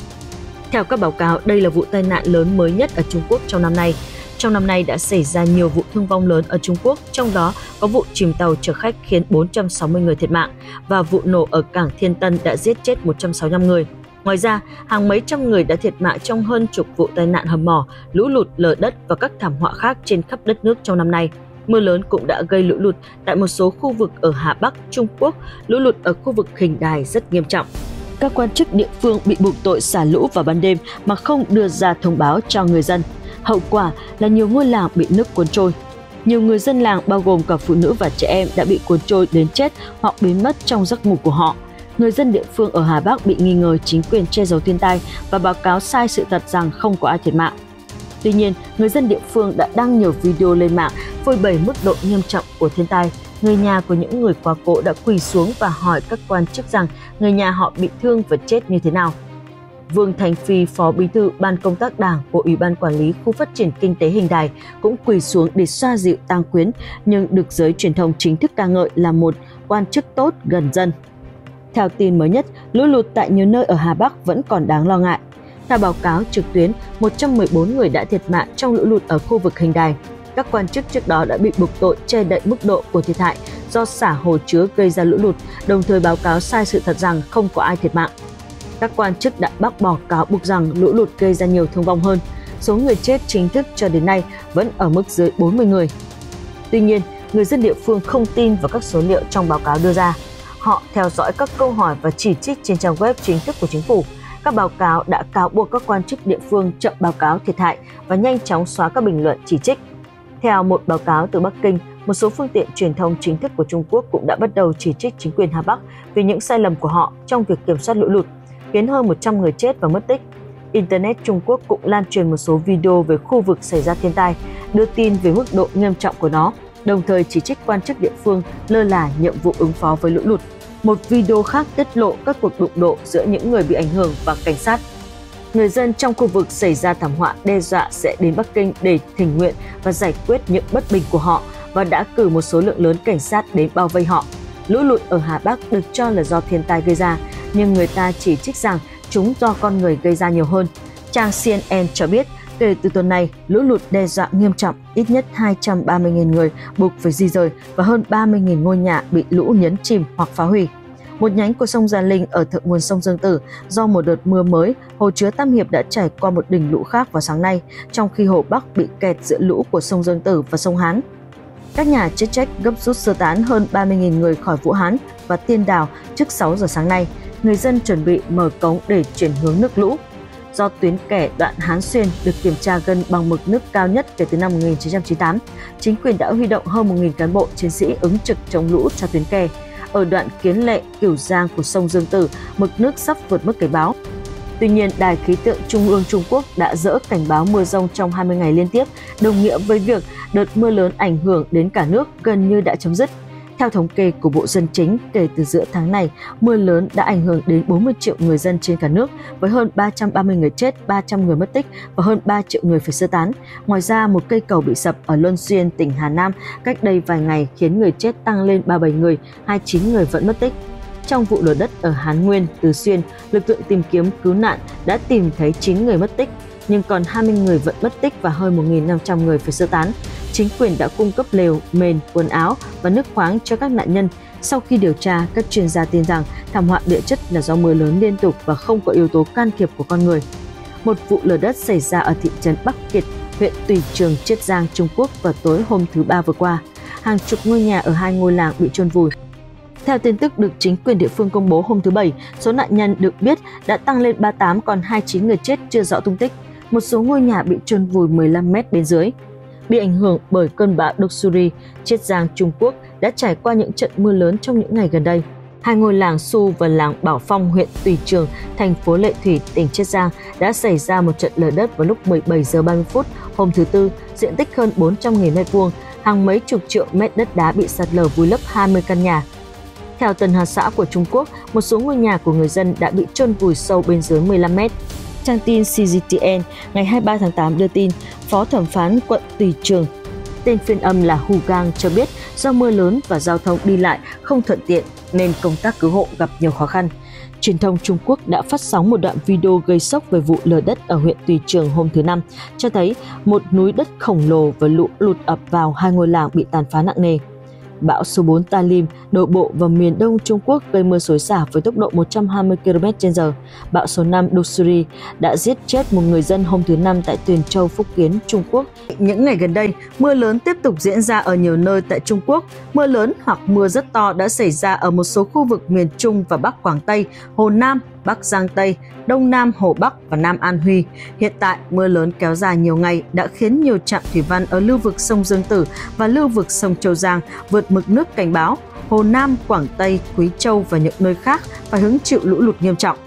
Theo các báo cáo, đây là vụ tai nạn lớn mới nhất ở Trung Quốc trong năm nay. Trong năm nay đã xảy ra nhiều vụ thương vong lớn ở Trung Quốc, trong đó có vụ chìm tàu chở khách khiến 460 người thiệt mạng và vụ nổ ở cảng Thiên Tân đã giết chết 165 người. Ngoài ra, hàng mấy trăm người đã thiệt mạng trong hơn chục vụ tai nạn hầm mỏ, lũ lụt, lở đất và các thảm họa khác trên khắp đất nước trong năm nay. Mưa lớn cũng đã gây lũ lụt tại một số khu vực ở Hà Bắc, Trung Quốc, lũ lụt ở khu vực Hình Đài rất nghiêm trọng. Các quan chức địa phương bị buộc tội xả lũ vào ban đêm mà không đưa ra thông báo cho người dân. Hậu quả là nhiều ngôi làng bị nước cuốn trôi. Nhiều người dân làng bao gồm cả phụ nữ và trẻ em đã bị cuốn trôi đến chết hoặc biến mất trong giấc ngủ của họ. Người dân địa phương ở Hà Bắc bị nghi ngờ chính quyền che giấu thiên tai và báo cáo sai sự thật rằng không có ai thiệt mạng. Tuy nhiên, người dân địa phương đã đăng nhiều video lên mạng phơi bày mức độ nghiêm trọng của thiên tai. Người nhà của những người quá cố đã quỳ xuống và hỏi các quan chức rằng người nhà họ bị thương và chết như thế nào. Vương Thành Phi, Phó Bí thư Ban công tác Đảng của Ủy ban Quản lý Khu phát triển Kinh tế Hình Đài cũng quỳ xuống để xoa dịu tang quyến, nhưng được giới truyền thông chính thức ca ngợi là một quan chức tốt gần dân. Theo tin mới nhất, lũ lụt tại nhiều nơi ở Hà Bắc vẫn còn đáng lo ngại. Theo báo cáo trực tuyến, 114 người đã thiệt mạng trong lũ lụt ở khu vực Hình Đài. Các quan chức trước đó đã bị buộc tội che đậy mức độ của thiệt hại do xả hồ chứa gây ra lũ lụt, đồng thời báo cáo sai sự thật rằng không có ai thiệt mạng. Các quan chức đã bác bỏ cáo buộc rằng lũ lụt gây ra nhiều thương vong hơn. Số người chết chính thức cho đến nay vẫn ở mức dưới 40 người. Tuy nhiên, người dân địa phương không tin vào các số liệu trong báo cáo đưa ra. Họ theo dõi các câu hỏi và chỉ trích trên trang web chính thức của chính phủ. Các báo cáo đã cáo buộc các quan chức địa phương chậm báo cáo thiệt hại và nhanh chóng xóa các bình luận chỉ trích. Theo một báo cáo từ Bắc Kinh, một số phương tiện truyền thông chính thức của Trung Quốc cũng đã bắt đầu chỉ trích chính quyền Hà Bắc vì những sai lầm của họ trong việc kiểm soát lũ lụt khiến hơn 100 người chết và mất tích. Internet Trung Quốc cũng lan truyền một số video về khu vực xảy ra thiên tai, đưa tin về mức độ nghiêm trọng của nó, đồng thời chỉ trích quan chức địa phương lơ là nhiệm vụ ứng phó với lũ lụt. Một video khác tiết lộ các cuộc đụng độ giữa những người bị ảnh hưởng và cảnh sát. Người dân trong khu vực xảy ra thảm họa đe dọa sẽ đến Bắc Kinh để thỉnh nguyện và giải quyết những bất bình của họ và đã cử một số lượng lớn cảnh sát đến bao vây họ. Lũ lụt ở Hà Bắc được cho là do thiên tai gây ra, nhưng người ta chỉ trích rằng chúng do con người gây ra nhiều hơn. Trang CNN cho biết, kể từ tuần này, lũ lụt đe dọa nghiêm trọng, ít nhất 230.000 người buộc phải di rời và hơn 30.000 ngôi nhà bị lũ nhấn chìm hoặc phá hủy. Một nhánh của sông Gia Linh ở thượng nguồn sông Dương Tử, do một đợt mưa mới, hồ chứa Tam Hiệp đã trải qua một đỉnh lũ khác vào sáng nay, trong khi hồ Bắc bị kẹt giữa lũ của sông Dương Tử và sông Hán. Các nhà chức trách gấp rút sơ tán hơn 30.000 người khỏi Vũ Hán và Tiên Đào trước 6 giờ sáng nay, người dân chuẩn bị mở cống để chuyển hướng nước lũ. Do tuyến kẻ đoạn Hán Xuyên được kiểm tra gần bằng mực nước cao nhất kể từ năm 1998, chính quyền đã huy động hơn 1.000 cán bộ chiến sĩ ứng trực chống lũ cho tuyến kè. Ở đoạn Kiến Lệ, Cửu Giang của sông Dương Tử, mực nước sắp vượt mức cảnh báo. Tuy nhiên, Đài khí tượng Trung ương Trung Quốc đã dỡ cảnh báo mưa rông trong 20 ngày liên tiếp, đồng nghĩa với việc đợt mưa lớn ảnh hưởng đến cả nước gần như đã chấm dứt. Theo thống kê của Bộ Dân Chính, kể từ giữa tháng này, mưa lớn đã ảnh hưởng đến 40 triệu người dân trên cả nước, với hơn 330 người chết, 300 người mất tích và hơn 3 triệu người phải sơ tán. Ngoài ra, một cây cầu bị sập ở Luân Xuyên, tỉnh Hà Nam cách đây vài ngày khiến người chết tăng lên 37 người, 29 người vẫn mất tích. Trong vụ lở đất ở Hán Nguyên, Từ Xuyên, lực lượng tìm kiếm cứu nạn đã tìm thấy 9 người mất tích, nhưng còn 20 người vẫn mất tích và hơn 1.500 người phải sơ tán. Chính quyền đã cung cấp lều, mền, quần áo và nước khoáng cho các nạn nhân. Sau khi điều tra, các chuyên gia tin rằng thảm họa địa chất là do mưa lớn liên tục và không có yếu tố can thiệp của con người. Một vụ lở đất xảy ra ở thị trấn Bắc Kiệt, huyện Tùy Trường, Chiết Giang, Trung Quốc vào tối hôm thứ Ba vừa qua. Hàng chục ngôi nhà ở hai ngôi làng bị trôn vùi. Theo tin tức được chính quyền địa phương công bố hôm thứ Bảy, số nạn nhân được biết đã tăng lên 38 còn 29 người chết chưa rõ tung tích. Một số ngôi nhà bị trôn vùi 15 mét bên dưới. Bị ảnh hưởng bởi cơn bão Doksuri, Chiết Giang, Trung Quốc đã trải qua những trận mưa lớn trong những ngày gần đây. Hai ngôi làng Su và làng Bảo Phong, huyện Tùy Trường, thành phố Lệ Thủy, tỉnh Chiết Giang đã xảy ra một trận lở đất vào lúc 17 giờ 30 phút hôm thứ Tư, diện tích hơn 400.000 m2, hàng mấy chục triệu mét đất đá bị sạt lở vùi lấp 20 căn nhà. Theo Tân Hà xã của Trung Quốc, một số ngôi nhà của người dân đã bị chôn vùi sâu bên dưới 15 mét. Trang tin CGTN ngày 23 tháng 8 đưa tin, Phó thẩm phán quận Tùy Trường, tên phiên âm là Hu Gang cho biết do mưa lớn và giao thông đi lại không thuận tiện nên công tác cứu hộ gặp nhiều khó khăn. Truyền thông Trung Quốc đã phát sóng một đoạn video gây sốc về vụ lở đất ở huyện Tùy Trường hôm thứ Năm, cho thấy một núi đất khổng lồ và lũ lụt ập vào hai ngôi làng bị tàn phá nặng nề. Bão số 4 Talim đổ bộ vào miền đông Trung Quốc gây mưa xối xả với tốc độ 120 km/h. Bão số 5 Dusuri đã giết chết một người dân hôm thứ Năm tại Tuyền Châu, Phúc Kiến, Trung Quốc. Những ngày gần đây, mưa lớn tiếp tục diễn ra ở nhiều nơi tại Trung Quốc. Mưa lớn hoặc mưa rất to đã xảy ra ở một số khu vực miền Trung và Bắc Quảng Tây, Hồ Nam, Bắc Giang Tây, Đông Nam Hồ Bắc và Nam An Huy. Hiện tại, mưa lớn kéo dài nhiều ngày đã khiến nhiều trạm thủy văn ở lưu vực sông Dương Tử và lưu vực sông Châu Giang vượt mực nước cảnh báo. Hồ Nam, Quảng Tây, Quý Châu và những nơi khác phải hứng chịu lũ lụt nghiêm trọng.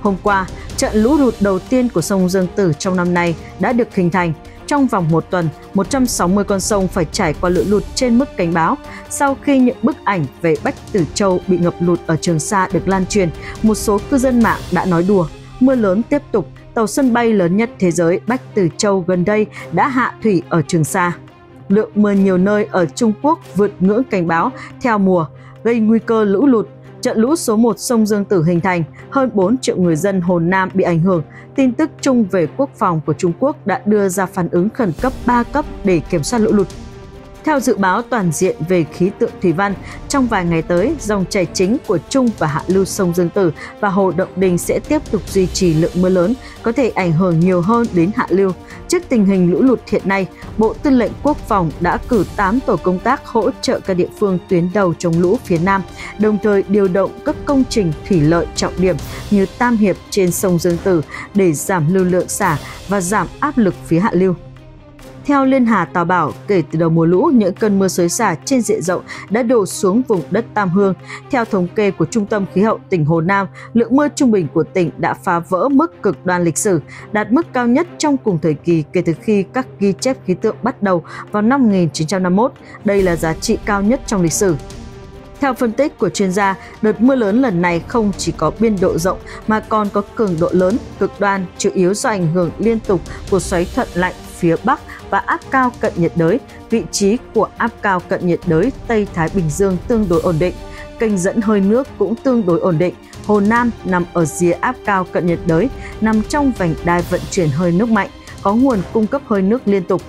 Hôm qua, trận lũ lụt đầu tiên của sông Dương Tử trong năm nay đã được hình thành. Trong vòng một tuần, 160 con sông phải trải qua lũ lụt trên mức cảnh báo. Sau khi những bức ảnh về Bách Tử Châu bị ngập lụt ở Trường Sa được lan truyền, một số cư dân mạng đã nói đùa. Mưa lớn tiếp tục, tàu sân bay lớn nhất thế giới Bách Tử Châu gần đây đã hạ thủy ở Trường Sa. Lượng mưa nhiều nơi ở Trung Quốc vượt ngưỡng cảnh báo theo mùa, gây nguy cơ lũ lụt Trận lũ số 1 sông Dương Tử hình thành, hơn 4 triệu người dân Hồ Nam bị ảnh hưởng. Tin tức chung về quốc phòng của Trung Quốc đã đưa ra phản ứng khẩn cấp 3 cấp để kiểm soát lũ lụt. Theo dự báo toàn diện về khí tượng thủy văn, trong vài ngày tới, dòng chảy chính của trung và hạ lưu sông Dương Tử và hồ Động Đình sẽ tiếp tục duy trì lượng mưa lớn, có thể ảnh hưởng nhiều hơn đến hạ lưu. Trước tình hình lũ lụt hiện nay, Bộ Tư lệnh Quốc phòng đã cử 8 tổ công tác hỗ trợ các địa phương tuyến đầu chống lũ phía Nam, đồng thời điều động các công trình thủy lợi trọng điểm như Tam Hiệp trên sông Dương Tử để giảm lưu lượng xả và giảm áp lực phía hạ lưu. Theo Liên Hà Tào Bảo, kể từ đầu mùa lũ, những cơn mưa xối xả trên diện rộng đã đổ xuống vùng đất Tam Hương. Theo thống kê của Trung tâm Khí hậu tỉnh Hồ Nam, lượng mưa trung bình của tỉnh đã phá vỡ mức cực đoan lịch sử, đạt mức cao nhất trong cùng thời kỳ kể từ khi các ghi chép khí tượng bắt đầu vào năm 1951. Đây là giá trị cao nhất trong lịch sử. Theo phân tích của chuyên gia, đợt mưa lớn lần này không chỉ có biên độ rộng mà còn có cường độ lớn, cực đoan, chủ yếu do ảnh hưởng liên tục của xoáy thuận lạnh phía Bắc và áp cao cận nhiệt đới. Vị trí của áp cao cận nhiệt đới Tây Thái Bình Dương tương đối ổn định. Kênh dẫn hơi nước cũng tương đối ổn định. Hồ Nam nằm ở rìa áp cao cận nhiệt đới, nằm trong vành đai vận chuyển hơi nước mạnh, có nguồn cung cấp hơi nước liên tục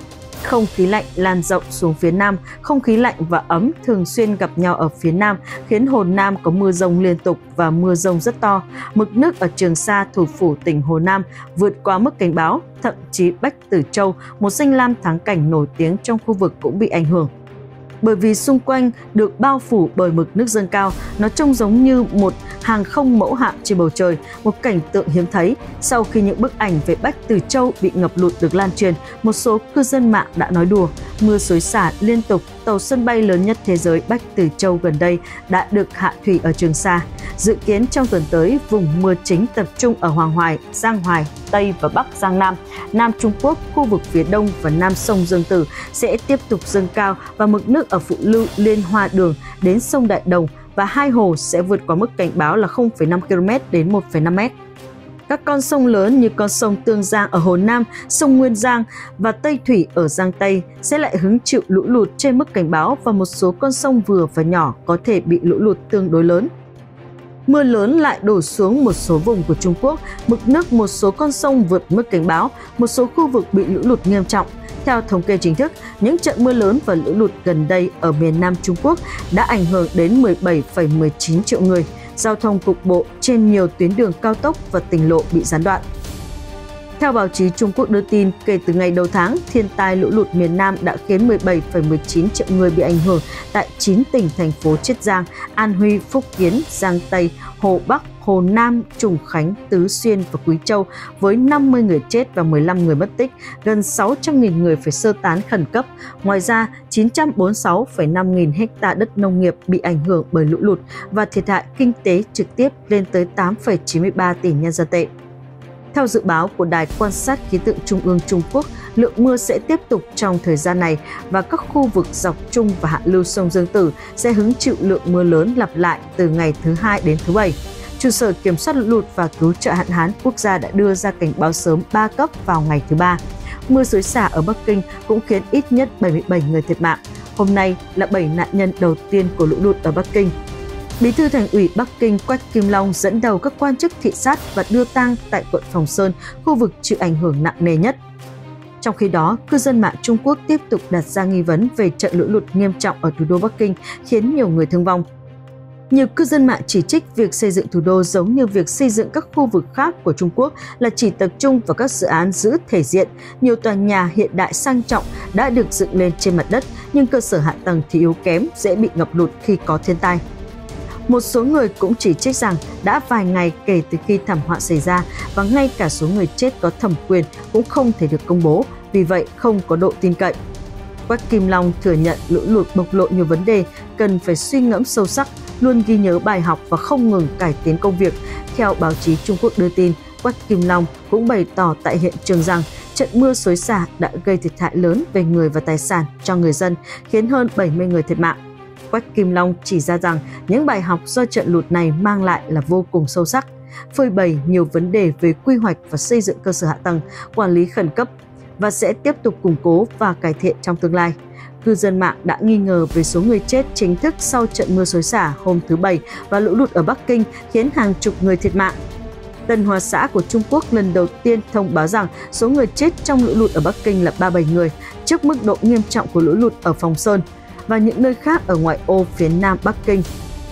không khí lạnh lan rộng xuống phía Nam, không khí lạnh và ấm thường xuyên gặp nhau ở phía Nam, khiến Hồ Nam có mưa rông liên tục và mưa rông rất to. Mực nước ở Trường Sa, thủ phủ tỉnh Hồ Nam, vượt qua mức cảnh báo, thậm chí Bách Tử Châu, một danh lam thắng cảnh nổi tiếng trong khu vực cũng bị ảnh hưởng bởi vì xung quanh được bao phủ bởi mực nước dâng cao, nó trông giống như một hàng không mẫu hạm trên bầu trời, một cảnh tượng hiếm thấy. Sau khi những bức ảnh về Bách Từ Châu bị ngập lụt được lan truyền, một số cư dân mạng đã nói đùa, mưa xối xả liên tục tàu sân bay lớn nhất thế giới Bách Từ Châu gần đây đã được hạ thủy ở Trường Sa. Dự kiến trong tuần tới, vùng mưa chính tập trung ở Hoàng Hoài, Giang Hoài, Tây và Bắc Giang Nam, Nam Trung Quốc, khu vực phía Đông và Nam sông Dương Tử sẽ tiếp tục dâng cao và mực nước ở phụ lưu Liên Hoa Đường đến sông Đại Đồng và hai hồ sẽ vượt qua mức cảnh báo là 0,5 km đến 1,5 m. Các con sông lớn như con sông Tương Giang ở Hồ Nam, sông Nguyên Giang và Tây Thủy ở Giang Tây sẽ lại hứng chịu lũ lụt trên mức cảnh báo và một số con sông vừa và nhỏ có thể bị lũ lụt tương đối lớn. Mưa lớn lại đổ xuống một số vùng của Trung Quốc, mực nước một số con sông vượt mức cảnh báo, một số khu vực bị lũ lụt nghiêm trọng. Theo thống kê chính thức, những trận mưa lớn và lũ lụt gần đây ở miền Nam Trung Quốc đã ảnh hưởng đến 17,19 triệu người giao thông cục bộ trên nhiều tuyến đường cao tốc và tỉnh lộ bị gián đoạn. Theo báo chí Trung Quốc đưa tin, kể từ ngày đầu tháng, thiên tai lũ lụt miền Nam đã khiến 17,19 triệu người bị ảnh hưởng tại 9 tỉnh thành phố Chiết Giang, An Huy, Phúc Kiến, Giang Tây, Hồ Bắc, Hồ Nam, Trùng Khánh, Tứ Xuyên và Quý Châu với 50 người chết và 15 người mất tích, gần 600.000 người phải sơ tán khẩn cấp. Ngoài ra, 946,5 nghìn hecta đất nông nghiệp bị ảnh hưởng bởi lũ lụt và thiệt hại kinh tế trực tiếp lên tới 8,93 tỷ nhân dân tệ. Theo dự báo của Đài quan sát khí tượng Trung ương Trung Quốc, lượng mưa sẽ tiếp tục trong thời gian này và các khu vực dọc trung và hạ lưu sông Dương Tử sẽ hứng chịu lượng mưa lớn lặp lại từ ngày thứ hai đến thứ bảy. Trụ sở Kiểm soát lũ lụt và cứu trợ hạn hán quốc gia đã đưa ra cảnh báo sớm 3 cấp vào ngày thứ ba. Mưa xối xả ở Bắc Kinh cũng khiến ít nhất 77 người thiệt mạng. Hôm nay là 7 nạn nhân đầu tiên của lũ lụt ở Bắc Kinh. Bí thư Thành ủy Bắc Kinh Quách Kim Long dẫn đầu các quan chức thị sát và đưa tang tại quận Phòng Sơn, khu vực chịu ảnh hưởng nặng nề nhất. Trong khi đó, cư dân mạng Trung Quốc tiếp tục đặt ra nghi vấn về trận lũ lụt nghiêm trọng ở thủ đô Bắc Kinh khiến nhiều người thương vong. Nhiều cư dân mạng chỉ trích việc xây dựng thủ đô giống như việc xây dựng các khu vực khác của Trung Quốc là chỉ tập trung vào các dự án giữ thể diện. Nhiều tòa nhà hiện đại sang trọng đã được dựng lên trên mặt đất, nhưng cơ sở hạ tầng thì yếu kém, dễ bị ngập lụt khi có thiên tai. Một số người cũng chỉ trích rằng đã vài ngày kể từ khi thảm họa xảy ra và ngay cả số người chết có thẩm quyền cũng không thể được công bố, vì vậy không có độ tin cậy. Quách Kim Long thừa nhận lũ lụt bộc lộ nhiều vấn đề, cần phải suy ngẫm sâu sắc, luôn ghi nhớ bài học và không ngừng cải tiến công việc. Theo báo chí Trung Quốc đưa tin, Quách Kim Long cũng bày tỏ tại hiện trường rằng trận mưa xối xả đã gây thiệt hại lớn về người và tài sản cho người dân, khiến hơn 70 người thiệt mạng. Quách Kim Long chỉ ra rằng những bài học do trận lụt này mang lại là vô cùng sâu sắc, phơi bày nhiều vấn đề về quy hoạch và xây dựng cơ sở hạ tầng, quản lý khẩn cấp và sẽ tiếp tục củng cố và cải thiện trong tương lai. Cư dân mạng đã nghi ngờ về số người chết chính thức sau trận mưa xối xả hôm thứ Bảy và lũ lụt ở Bắc Kinh khiến hàng chục người thiệt mạng. Tân Hoa xã của Trung Quốc lần đầu tiên thông báo rằng số người chết trong lũ lụt ở Bắc Kinh là 37 người, trước mức độ nghiêm trọng của lũ lụt ở Phòng Sơn và những nơi khác ở ngoại ô phía nam Bắc Kinh.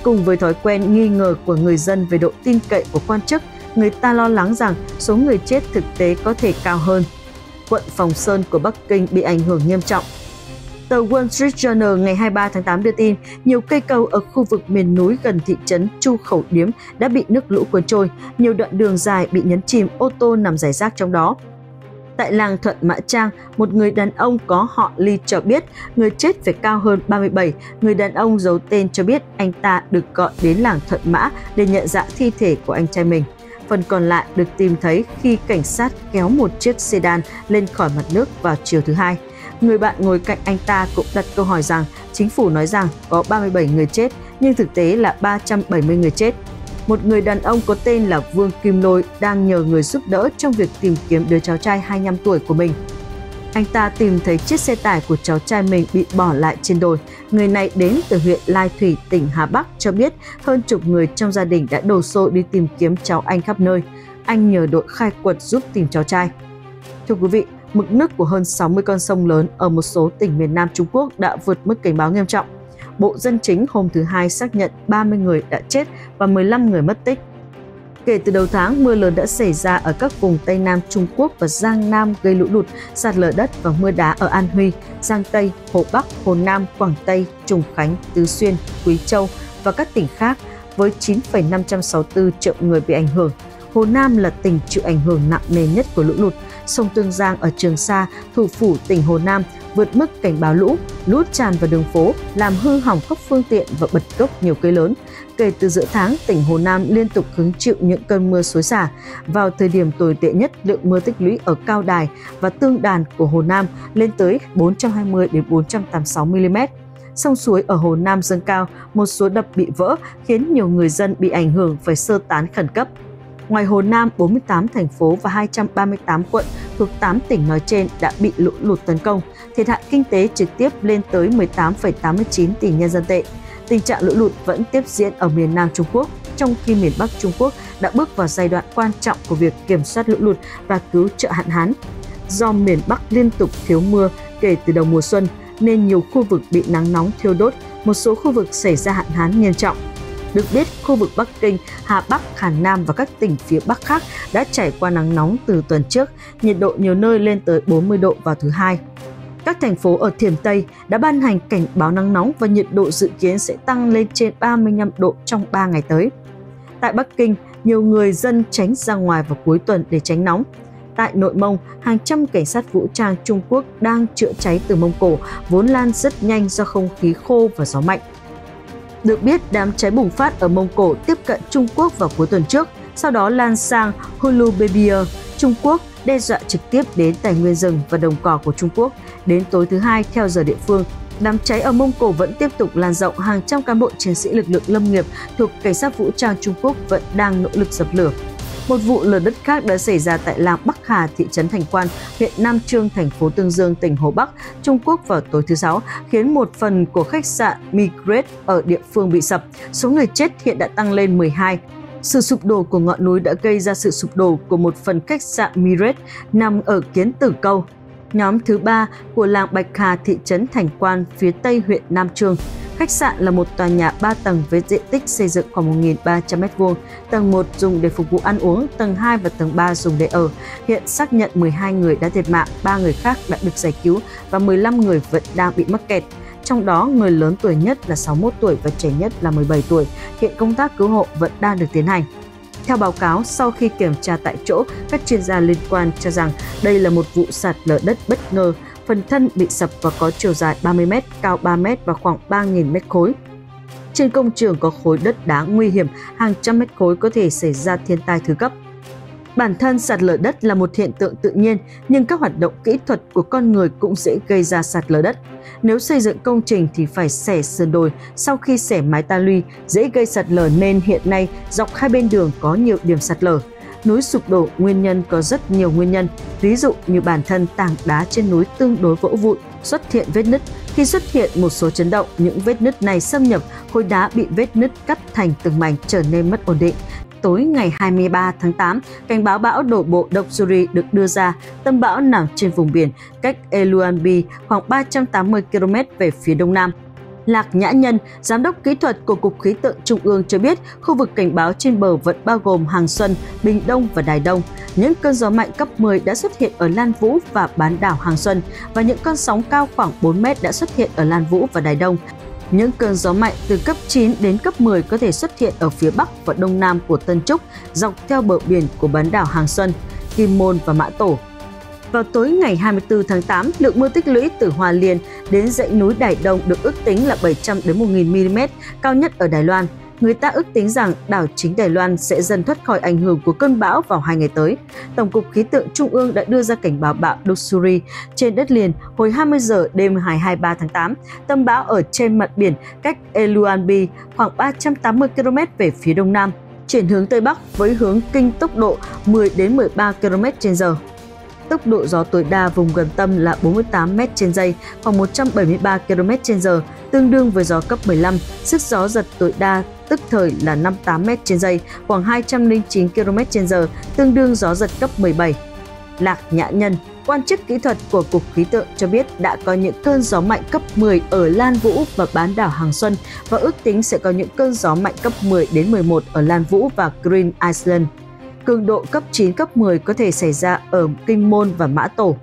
Cùng với thói quen nghi ngờ của người dân về độ tin cậy của quan chức, người ta lo lắng rằng số người chết thực tế có thể cao hơn. Quận Phòng Sơn của Bắc Kinh bị ảnh hưởng nghiêm trọng. Tờ Wall Street Journal ngày 23 tháng 8 đưa tin, nhiều cây cầu ở khu vực miền núi gần thị trấn Chu Khẩu Điếm đã bị nước lũ cuốn trôi, nhiều đoạn đường dài bị nhấn chìm, ô tô nằm rải rác trong đó. Tại làng Thuận Mã Trang, một người đàn ông có họ Ly cho biết người chết phải cao hơn 37. Người đàn ông giấu tên cho biết anh ta được gọi đến làng Thuận Mã để nhận dạng thi thể của anh trai mình. Phần còn lại được tìm thấy khi cảnh sát kéo một chiếc sedan lên khỏi mặt nước vào chiều thứ hai. Người bạn ngồi cạnh anh ta cũng đặt câu hỏi rằng, chính phủ nói rằng có 37 người chết, nhưng thực tế là 370 người chết một người đàn ông có tên là Vương Kim Lôi đang nhờ người giúp đỡ trong việc tìm kiếm đứa cháu trai 25 tuổi của mình. Anh ta tìm thấy chiếc xe tải của cháu trai mình bị bỏ lại trên đồi. Người này đến từ huyện Lai Thủy, tỉnh Hà Bắc cho biết hơn chục người trong gia đình đã đổ xô đi tìm kiếm cháu anh khắp nơi. Anh nhờ đội khai quật giúp tìm cháu trai. Thưa quý vị, mực nước của hơn 60 con sông lớn ở một số tỉnh miền Nam Trung Quốc đã vượt mức cảnh báo nghiêm trọng. Bộ Dân chính hôm thứ Hai xác nhận 30 người đã chết và 15 người mất tích. Kể từ đầu tháng, mưa lớn đã xảy ra ở các vùng Tây Nam Trung Quốc và Giang Nam gây lũ lụt, sạt lở đất và mưa đá ở An Huy, Giang Tây, Hồ Bắc, Hồ Nam, Quảng Tây, Trùng Khánh, Tứ Xuyên, Quý Châu và các tỉnh khác với 9,564 triệu người bị ảnh hưởng. Hồ Nam là tỉnh chịu ảnh hưởng nặng nề nhất của lũ lụt. sông Tương Giang ở Trường Sa, thủ phủ tỉnh Hồ Nam vượt mức cảnh báo lũ, lũ tràn vào đường phố, làm hư hỏng các phương tiện và bật gốc nhiều cây lớn. Kể từ giữa tháng, tỉnh Hồ Nam liên tục hứng chịu những cơn mưa xối xả. Vào thời điểm tồi tệ nhất, lượng mưa tích lũy ở cao đài và tương đàn của Hồ Nam lên tới 420 đến 486 mm. Sông suối ở Hồ Nam dâng cao, một số đập bị vỡ khiến nhiều người dân bị ảnh hưởng phải sơ tán khẩn cấp. Ngoài Hồ Nam, 48 thành phố và 238 quận thuộc 8 tỉnh nói trên đã bị lũ lụt tấn công, thiệt hại kinh tế trực tiếp lên tới 18,89 tỷ nhân dân tệ. Tình trạng lũ lụt vẫn tiếp diễn ở miền Nam Trung Quốc, trong khi miền Bắc Trung Quốc đã bước vào giai đoạn quan trọng của việc kiểm soát lũ lụt và cứu trợ hạn hán. Do miền Bắc liên tục thiếu mưa kể từ đầu mùa xuân, nên nhiều khu vực bị nắng nóng thiêu đốt, một số khu vực xảy ra hạn hán nghiêm trọng. Được biết, khu vực Bắc Kinh, Hà Bắc, Hà Nam và các tỉnh phía Bắc khác đã trải qua nắng nóng từ tuần trước, nhiệt độ nhiều nơi lên tới 40 độ vào thứ hai. Các thành phố ở Thiểm Tây đã ban hành cảnh báo nắng nóng và nhiệt độ dự kiến sẽ tăng lên trên 35 độ trong 3 ngày tới. Tại Bắc Kinh, nhiều người dân tránh ra ngoài vào cuối tuần để tránh nóng. Tại Nội Mông, hàng trăm cảnh sát vũ trang Trung Quốc đang chữa cháy từ Mông Cổ, vốn lan rất nhanh do không khí khô và gió mạnh. Được biết, đám cháy bùng phát ở Mông Cổ tiếp cận Trung Quốc vào cuối tuần trước, sau đó lan sang Hulubebia, Trung Quốc, đe dọa trực tiếp đến tài nguyên rừng và đồng cỏ của Trung Quốc. Đến tối thứ hai theo giờ địa phương, đám cháy ở Mông Cổ vẫn tiếp tục lan rộng, hàng trăm cán bộ chiến sĩ lực lượng lâm nghiệp thuộc cảnh sát vũ trang Trung Quốc vẫn đang nỗ lực dập lửa. Một vụ lở đất khác đã xảy ra tại làng Bắc Hà, thị trấn Thành Quan, huyện Nam Trương, thành phố Tương Dương, tỉnh Hồ Bắc, Trung Quốc vào tối thứ Sáu, khiến một phần của khách sạn Migrate ở địa phương bị sập. Số người chết hiện đã tăng lên 12. Sự sụp đổ của ngọn núi đã gây ra sự sụp đổ của một phần khách sạn Miret nằm ở Kiến Tử Câu. Nhóm thứ ba của làng Bạch Hà, thị trấn Thành Quan, phía tây huyện Nam Trương. Khách sạn là một tòa nhà 3 tầng với diện tích xây dựng khoảng 1.300 m2. Tầng 1 dùng để phục vụ ăn uống, tầng 2 và tầng 3 dùng để ở. Hiện xác nhận 12 người đã thiệt mạng, 3 người khác đã được giải cứu và 15 người vẫn đang bị mắc kẹt. Trong đó, người lớn tuổi nhất là 61 tuổi và trẻ nhất là 17 tuổi. Hiện công tác cứu hộ vẫn đang được tiến hành. Theo báo cáo, sau khi kiểm tra tại chỗ, các chuyên gia liên quan cho rằng đây là một vụ sạt lở đất bất ngờ phần thân bị sập và có chiều dài 30 m, cao 3 m và khoảng 3.000 mét khối. Trên công trường có khối đất đá nguy hiểm, hàng trăm mét khối có thể xảy ra thiên tai thứ cấp. Bản thân sạt lở đất là một hiện tượng tự nhiên, nhưng các hoạt động kỹ thuật của con người cũng dễ gây ra sạt lở đất. Nếu xây dựng công trình thì phải xẻ sườn đồi, sau khi xẻ mái ta luy dễ gây sạt lở nên hiện nay dọc hai bên đường có nhiều điểm sạt lở núi sụp đổ nguyên nhân có rất nhiều nguyên nhân, ví dụ như bản thân tảng đá trên núi tương đối vỡ vụn, xuất hiện vết nứt. Khi xuất hiện một số chấn động, những vết nứt này xâm nhập, khối đá bị vết nứt cắt thành từng mảnh trở nên mất ổn định. Tối ngày 23 tháng 8, cảnh báo bão đổ bộ Doksuri được đưa ra. Tâm bão nằm trên vùng biển cách Eluanbi khoảng 380 km về phía đông nam. Lạc Nhã Nhân, Giám đốc kỹ thuật của Cục Khí tượng Trung ương cho biết khu vực cảnh báo trên bờ vẫn bao gồm Hàng Xuân, Bình Đông và Đài Đông. Những cơn gió mạnh cấp 10 đã xuất hiện ở Lan Vũ và bán đảo Hàng Xuân và những con sóng cao khoảng 4 mét đã xuất hiện ở Lan Vũ và Đài Đông. Những cơn gió mạnh từ cấp 9 đến cấp 10 có thể xuất hiện ở phía Bắc và Đông Nam của Tân Trúc, dọc theo bờ biển của bán đảo Hàng Xuân, Kim Môn và Mã Tổ. Vào tối ngày 24 tháng 8, lượng mưa tích lũy từ Hòa Liên đến dãy núi Đài Đông được ước tính là 700 đến 1.000 mm, cao nhất ở Đài Loan. Người ta ước tính rằng đảo chính Đài Loan sẽ dần thoát khỏi ảnh hưởng của cơn bão vào hai ngày tới. Tổng cục Khí tượng Trung ương đã đưa ra cảnh báo bão Doksuri trên đất liền hồi 20 giờ đêm ngày 23 tháng 8. Tâm bão ở trên mặt biển cách Eluanbi khoảng 380 km về phía đông nam, chuyển hướng Tây Bắc với hướng kinh tốc độ 10 đến 13 km h Tốc độ gió tối đa vùng gần tâm là 48 m trên giây, khoảng 173 km h tương đương với gió cấp 15. Sức gió giật tối đa tức thời là 58 m trên giây, khoảng 209 km h tương đương gió giật cấp 17. Lạc Nhã Nhân, quan chức kỹ thuật của Cục Khí tượng cho biết đã có những cơn gió mạnh cấp 10 ở Lan Vũ và bán đảo Hàng Xuân và ước tính sẽ có những cơn gió mạnh cấp 10 đến 11 ở Lan Vũ và Green Island cường độ cấp 9, cấp 10 có thể xảy ra ở Kinh Môn và Mã Tổ.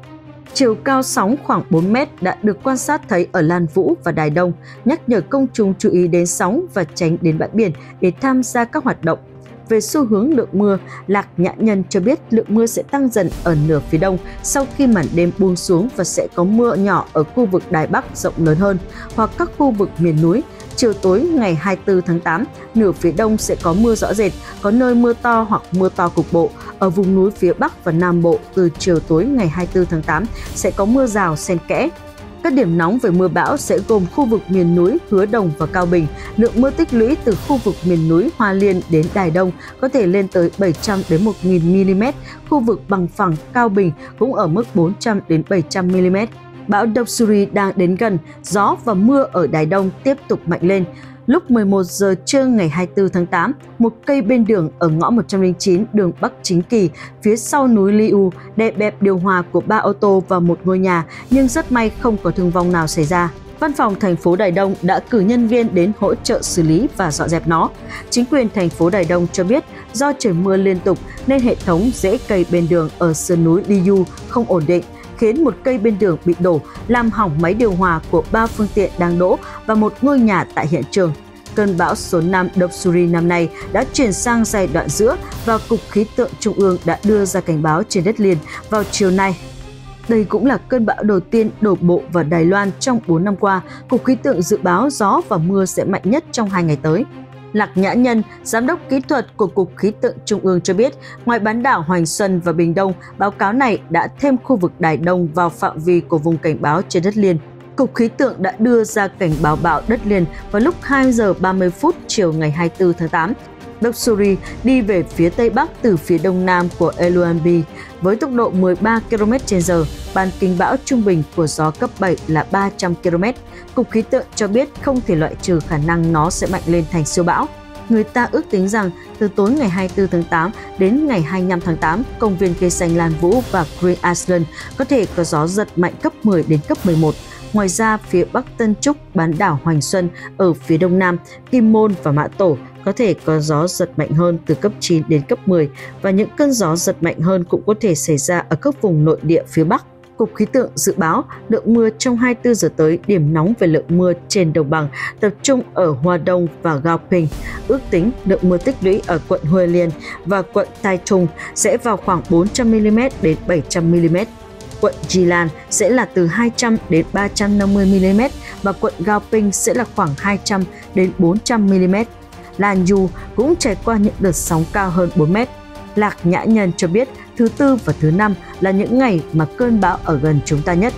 Chiều cao sóng khoảng 4 mét đã được quan sát thấy ở Lan Vũ và Đài Đông, nhắc nhở công chúng chú ý đến sóng và tránh đến bãi biển để tham gia các hoạt động. Về xu hướng lượng mưa, Lạc Nhã Nhân cho biết lượng mưa sẽ tăng dần ở nửa phía đông sau khi màn đêm buông xuống và sẽ có mưa nhỏ ở khu vực Đài Bắc rộng lớn hơn hoặc các khu vực miền núi. Chiều tối ngày 24 tháng 8, nửa phía đông sẽ có mưa rõ rệt, có nơi mưa to hoặc mưa to cục bộ. Ở vùng núi phía Bắc và Nam Bộ từ chiều tối ngày 24 tháng 8 sẽ có mưa rào xen kẽ, các điểm nóng về mưa bão sẽ gồm khu vực miền núi Hứa Đồng và Cao Bình. Lượng mưa tích lũy từ khu vực miền núi Hoa Liên đến Đài Đông có thể lên tới 700 đến 1000 mm. Khu vực bằng phẳng Cao Bình cũng ở mức 400 đến 700 mm. Bão Doksuri đang đến gần, gió và mưa ở Đài Đông tiếp tục mạnh lên. Lúc 11 giờ trưa ngày 24 tháng 8, một cây bên đường ở ngõ 109 đường Bắc Chính Kỳ, phía sau núi Liu, đè bẹp điều hòa của ba ô tô và một ngôi nhà, nhưng rất may không có thương vong nào xảy ra. Văn phòng thành phố Đài Đông đã cử nhân viên đến hỗ trợ xử lý và dọn dẹp nó. Chính quyền thành phố Đài Đông cho biết do trời mưa liên tục nên hệ thống rễ cây bên đường ở sườn núi Liu không ổn định khiến một cây bên đường bị đổ, làm hỏng máy điều hòa của ba phương tiện đang đỗ và một ngôi nhà tại hiện trường. Cơn bão số 5 Doksuri năm nay đã chuyển sang giai đoạn giữa và Cục Khí tượng Trung ương đã đưa ra cảnh báo trên đất liền vào chiều nay. Đây cũng là cơn bão đầu tiên đổ bộ vào Đài Loan trong 4 năm qua. Cục Khí tượng dự báo gió và mưa sẽ mạnh nhất trong hai ngày tới. Lạc Nhã Nhân, Giám đốc kỹ thuật của Cục Khí tượng Trung ương cho biết, ngoài bán đảo Hoành Xuân và Bình Đông, báo cáo này đã thêm khu vực Đài Đông vào phạm vi của vùng cảnh báo trên đất liền. Cục Khí tượng đã đưa ra cảnh báo bão đất liền vào lúc 2 giờ 30 phút chiều ngày 24 tháng 8. Doksuri đi về phía tây bắc từ phía đông nam của Eluanbi với tốc độ 13 km/h, ban kính bão trung bình của gió cấp 7 là 300 km. Cục khí tượng cho biết không thể loại trừ khả năng nó sẽ mạnh lên thành siêu bão. Người ta ước tính rằng từ tối ngày 24 tháng 8 đến ngày 25 tháng 8, công viên cây xanh Lan Vũ và Green Island có thể có gió giật mạnh cấp 10 đến cấp 11. Ngoài ra, phía Bắc Tân Trúc, bán đảo Hoành Xuân ở phía đông nam, Kim Môn và Mã Tổ có thể có gió giật mạnh hơn từ cấp 9 đến cấp 10 và những cơn gió giật mạnh hơn cũng có thể xảy ra ở các vùng nội địa phía Bắc. Cục Khí tượng dự báo, lượng mưa trong 24 giờ tới, điểm nóng về lượng mưa trên đồng bằng tập trung ở Hoa Đông và Gao Ping. Ước tính lượng mưa tích lũy ở quận Huê Liên và quận Tai Trung sẽ vào khoảng 400mm đến 700mm. Quận Jilan sẽ là từ 200 đến 350 mm và quận Gao Ping sẽ là khoảng 200 đến 400 mm. Lan Yu cũng trải qua những đợt sóng cao hơn 4 mét. Lạc Nhã Nhân cho biết thứ tư và thứ năm là những ngày mà cơn bão ở gần chúng ta nhất.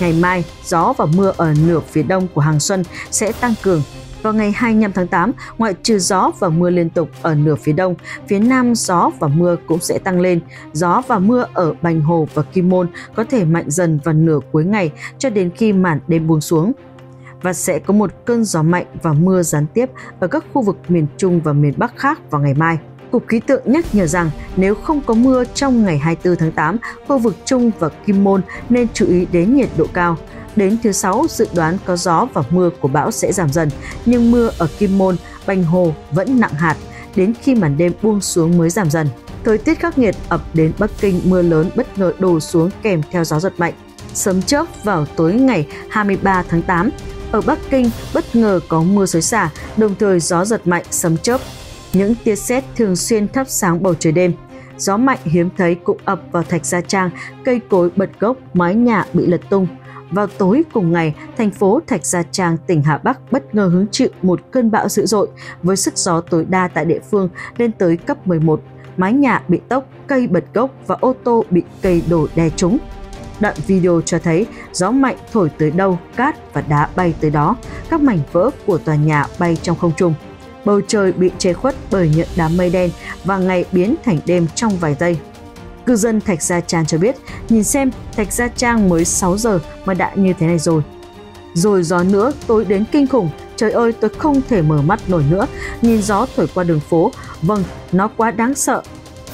Ngày mai, gió và mưa ở nửa phía đông của Hàng Xuân sẽ tăng cường. Vào ngày 25 tháng 8, ngoại trừ gió và mưa liên tục ở nửa phía đông, phía nam gió và mưa cũng sẽ tăng lên. Gió và mưa ở Bành Hồ và Kim Môn có thể mạnh dần vào nửa cuối ngày cho đến khi màn đêm buông xuống và sẽ có một cơn gió mạnh và mưa gián tiếp ở các khu vực miền Trung và miền Bắc khác vào ngày mai. Cục Khí tượng nhắc nhở rằng nếu không có mưa trong ngày 24 tháng 8, khu vực Trung và Kim Môn nên chú ý đến nhiệt độ cao. Đến thứ Sáu, dự đoán có gió và mưa của bão sẽ giảm dần, nhưng mưa ở Kim Môn, Bành Hồ vẫn nặng hạt, đến khi màn đêm buông xuống mới giảm dần. Thời tiết khắc nghiệt ập đến Bắc Kinh mưa lớn bất ngờ đổ xuống kèm theo gió giật mạnh. Sớm chớp vào tối ngày 23 tháng 8, ở Bắc Kinh bất ngờ có mưa xối xả, đồng thời gió giật mạnh sấm chớp. Những tia sét thường xuyên thắp sáng bầu trời đêm. Gió mạnh hiếm thấy cũng ập vào Thạch Gia Trang, cây cối bật gốc, mái nhà bị lật tung. Vào tối cùng ngày, thành phố Thạch Gia Trang, tỉnh Hà Bắc bất ngờ hứng chịu một cơn bão dữ dội với sức gió tối đa tại địa phương lên tới cấp 11. Mái nhà bị tốc, cây bật gốc và ô tô bị cây đổ đè trúng. Đoạn video cho thấy gió mạnh thổi tới đâu, cát và đá bay tới đó, các mảnh vỡ của tòa nhà bay trong không trung. Bầu trời bị che khuất bởi những đám mây đen và ngày biến thành đêm trong vài giây. Cư dân Thạch Gia Trang cho biết, nhìn xem Thạch Gia Trang mới 6 giờ mà đã như thế này rồi. Rồi gió nữa tối đến kinh khủng, trời ơi tôi không thể mở mắt nổi nữa, nhìn gió thổi qua đường phố, vâng, nó quá đáng sợ,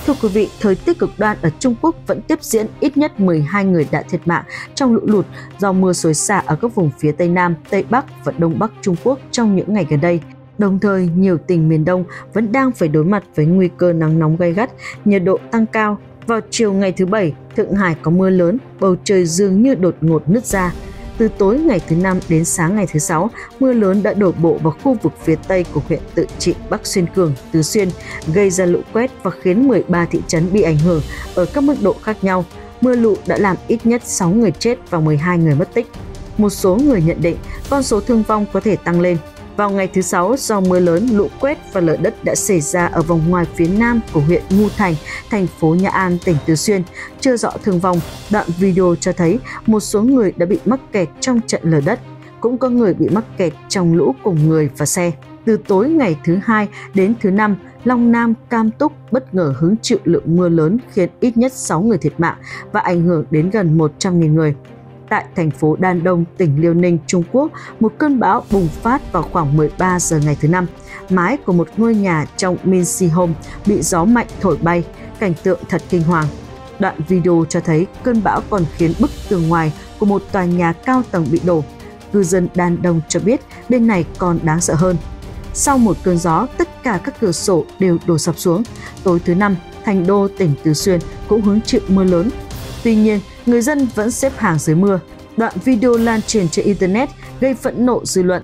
Thưa quý vị, thời tiết cực đoan ở Trung Quốc vẫn tiếp diễn, ít nhất 12 người đã thiệt mạng trong lũ lụt do mưa xối xả ở các vùng phía Tây Nam, Tây Bắc và Đông Bắc Trung Quốc trong những ngày gần đây. Đồng thời, nhiều tỉnh miền Đông vẫn đang phải đối mặt với nguy cơ nắng nóng gay gắt, nhiệt độ tăng cao. Vào chiều ngày thứ Bảy, Thượng Hải có mưa lớn, bầu trời dường như đột ngột nứt ra. Từ tối ngày thứ năm đến sáng ngày thứ sáu, mưa lớn đã đổ bộ vào khu vực phía tây của huyện Tự Trị, Bắc Xuyên Cường, Tứ Xuyên, gây ra lũ quét và khiến 13 thị trấn bị ảnh hưởng ở các mức độ khác nhau. Mưa lũ đã làm ít nhất 6 người chết và 12 người mất tích. Một số người nhận định con số thương vong có thể tăng lên. Vào ngày thứ Sáu, do mưa lớn, lũ quét và lở đất đã xảy ra ở vòng ngoài phía nam của huyện Ngu Thành, thành phố Nha An, tỉnh Tứ Xuyên. Chưa rõ thương vong, đoạn video cho thấy một số người đã bị mắc kẹt trong trận lở đất. Cũng có người bị mắc kẹt trong lũ cùng người và xe. Từ tối ngày thứ hai đến thứ năm, Long Nam, Cam Túc bất ngờ hứng chịu lượng mưa lớn khiến ít nhất 6 người thiệt mạng và ảnh hưởng đến gần 100.000 người tại thành phố Đan Đông, tỉnh Liêu Ninh, Trung Quốc, một cơn bão bùng phát vào khoảng 13 giờ ngày thứ năm. Mái của một ngôi nhà trong Minxi Home bị gió mạnh thổi bay, cảnh tượng thật kinh hoàng. Đoạn video cho thấy cơn bão còn khiến bức tường ngoài của một tòa nhà cao tầng bị đổ. Cư dân Đan Đông cho biết bên này còn đáng sợ hơn. Sau một cơn gió, tất cả các cửa sổ đều đổ sập xuống. Tối thứ năm, thành đô tỉnh Tứ Xuyên cũng hứng chịu mưa lớn. Tuy nhiên, người dân vẫn xếp hàng dưới mưa. Đoạn video lan truyền trên Internet gây phẫn nộ dư luận.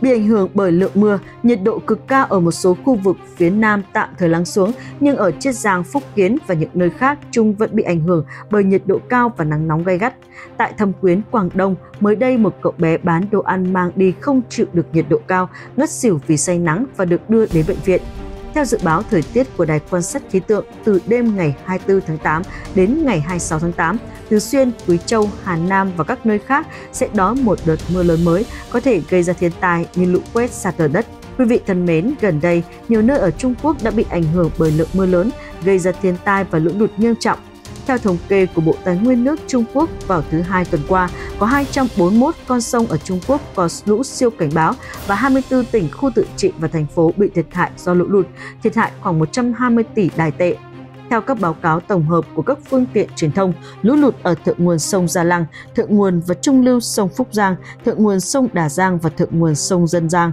Bị ảnh hưởng bởi lượng mưa, nhiệt độ cực cao ở một số khu vực phía Nam tạm thời lắng xuống, nhưng ở Chiết Giang, Phúc Kiến và những nơi khác Trung vẫn bị ảnh hưởng bởi nhiệt độ cao và nắng nóng gay gắt. Tại Thâm Quyến, Quảng Đông, mới đây một cậu bé bán đồ ăn mang đi không chịu được nhiệt độ cao, ngất xỉu vì say nắng và được đưa đến bệnh viện. Theo dự báo thời tiết của Đài quan sát khí tượng, từ đêm ngày 24 tháng 8 đến ngày 26 tháng 8, Tứ Xuyên, Quý Châu, Hà Nam và các nơi khác sẽ đón một đợt mưa lớn mới có thể gây ra thiên tai như lũ quét, sạt lở đất. Quý vị thân mến, gần đây, nhiều nơi ở Trung Quốc đã bị ảnh hưởng bởi lượng mưa lớn, gây ra thiên tai và lũ lụt nghiêm trọng. Theo thống kê của Bộ Tài nguyên nước Trung Quốc, vào thứ hai tuần qua, có 241 con sông ở Trung Quốc có lũ siêu cảnh báo và 24 tỉnh, khu tự trị và thành phố bị thiệt hại do lũ lụt, thiệt hại khoảng 120 tỷ đài tệ. Theo các báo cáo tổng hợp của các phương tiện truyền thông, lũ lụt ở thượng nguồn sông Gia Lăng, thượng nguồn và trung lưu sông Phúc Giang, thượng nguồn sông Đà Giang và thượng nguồn sông Dân Giang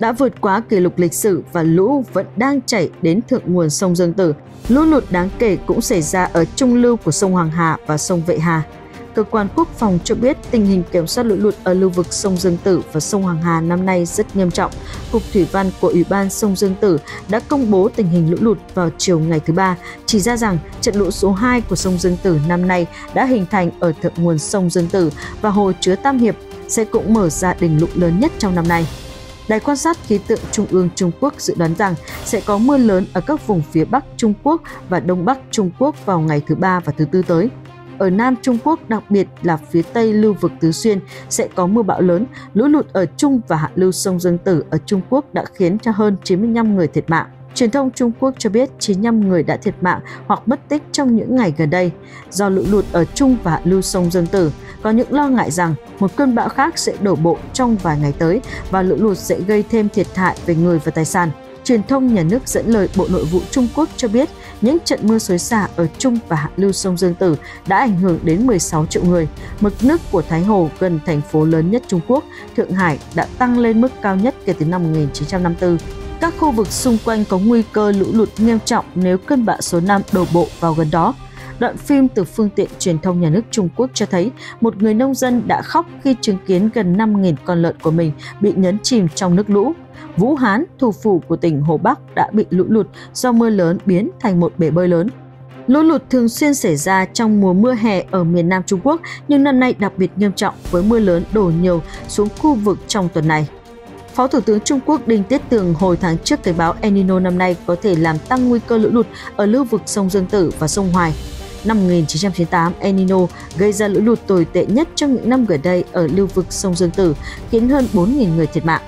đã vượt quá kỷ lục lịch sử và lũ vẫn đang chảy đến thượng nguồn sông Dương Tử. Lũ lụt đáng kể cũng xảy ra ở trung lưu của sông Hoàng Hà và sông Vệ Hà. Cơ quan quốc phòng cho biết tình hình kiểm soát lũ lụt ở lưu vực sông Dương Tử và sông Hoàng Hà năm nay rất nghiêm trọng. Cục Thủy văn của Ủy ban sông Dương Tử đã công bố tình hình lũ lụt vào chiều ngày thứ ba, chỉ ra rằng trận lũ số 2 của sông Dương Tử năm nay đã hình thành ở thượng nguồn sông Dương Tử và hồ chứa Tam Hiệp sẽ cũng mở ra đỉnh lũ lớn nhất trong năm nay. Đài quan sát khí tượng Trung ương Trung Quốc dự đoán rằng sẽ có mưa lớn ở các vùng phía Bắc Trung Quốc và Đông Bắc Trung Quốc vào ngày thứ Ba và thứ Tư tới. Ở Nam Trung Quốc, đặc biệt là phía Tây lưu vực Tứ Xuyên, sẽ có mưa bão lớn. Lũ lụt ở Trung và hạ lưu sông Dương Tử ở Trung Quốc đã khiến cho hơn 95 người thiệt mạng. Truyền thông Trung Quốc cho biết 95 người đã thiệt mạng hoặc mất tích trong những ngày gần đây do lũ lụt ở Trung và hạ lưu sông Dương Tử. Có những lo ngại rằng một cơn bão khác sẽ đổ bộ trong vài ngày tới và lũ lụt sẽ gây thêm thiệt hại về người và tài sản. Truyền thông nhà nước dẫn lời Bộ Nội vụ Trung Quốc cho biết những trận mưa xối xả ở Trung và hạ lưu sông Dương Tử đã ảnh hưởng đến 16 triệu người. Mực nước của Thái Hồ gần thành phố lớn nhất Trung Quốc, Thượng Hải đã tăng lên mức cao nhất kể từ năm 1954. Các khu vực xung quanh có nguy cơ lũ lụt nghiêm trọng nếu cơn bão số 5 đổ bộ vào gần đó. Đoạn phim từ phương tiện truyền thông nhà nước Trung Quốc cho thấy một người nông dân đã khóc khi chứng kiến gần 5.000 con lợn của mình bị nhấn chìm trong nước lũ. Vũ Hán, thủ phủ của tỉnh Hồ Bắc đã bị lũ lụt do mưa lớn biến thành một bể bơi lớn. Lũ lụt thường xuyên xảy ra trong mùa mưa hè ở miền Nam Trung Quốc, nhưng năm nay đặc biệt nghiêm trọng với mưa lớn đổ nhiều xuống khu vực trong tuần này. Phó Thủ tướng Trung Quốc Đinh Tiết Tường hồi tháng trước cảnh báo El Nino năm nay có thể làm tăng nguy cơ lũ lụt ở lưu vực sông Dương Tử và sông Hoài. Năm 1998, El Nino gây ra lũ lụt tồi tệ nhất trong những năm gần đây ở lưu vực sông Dương Tử, khiến hơn 4.000 người thiệt mạng.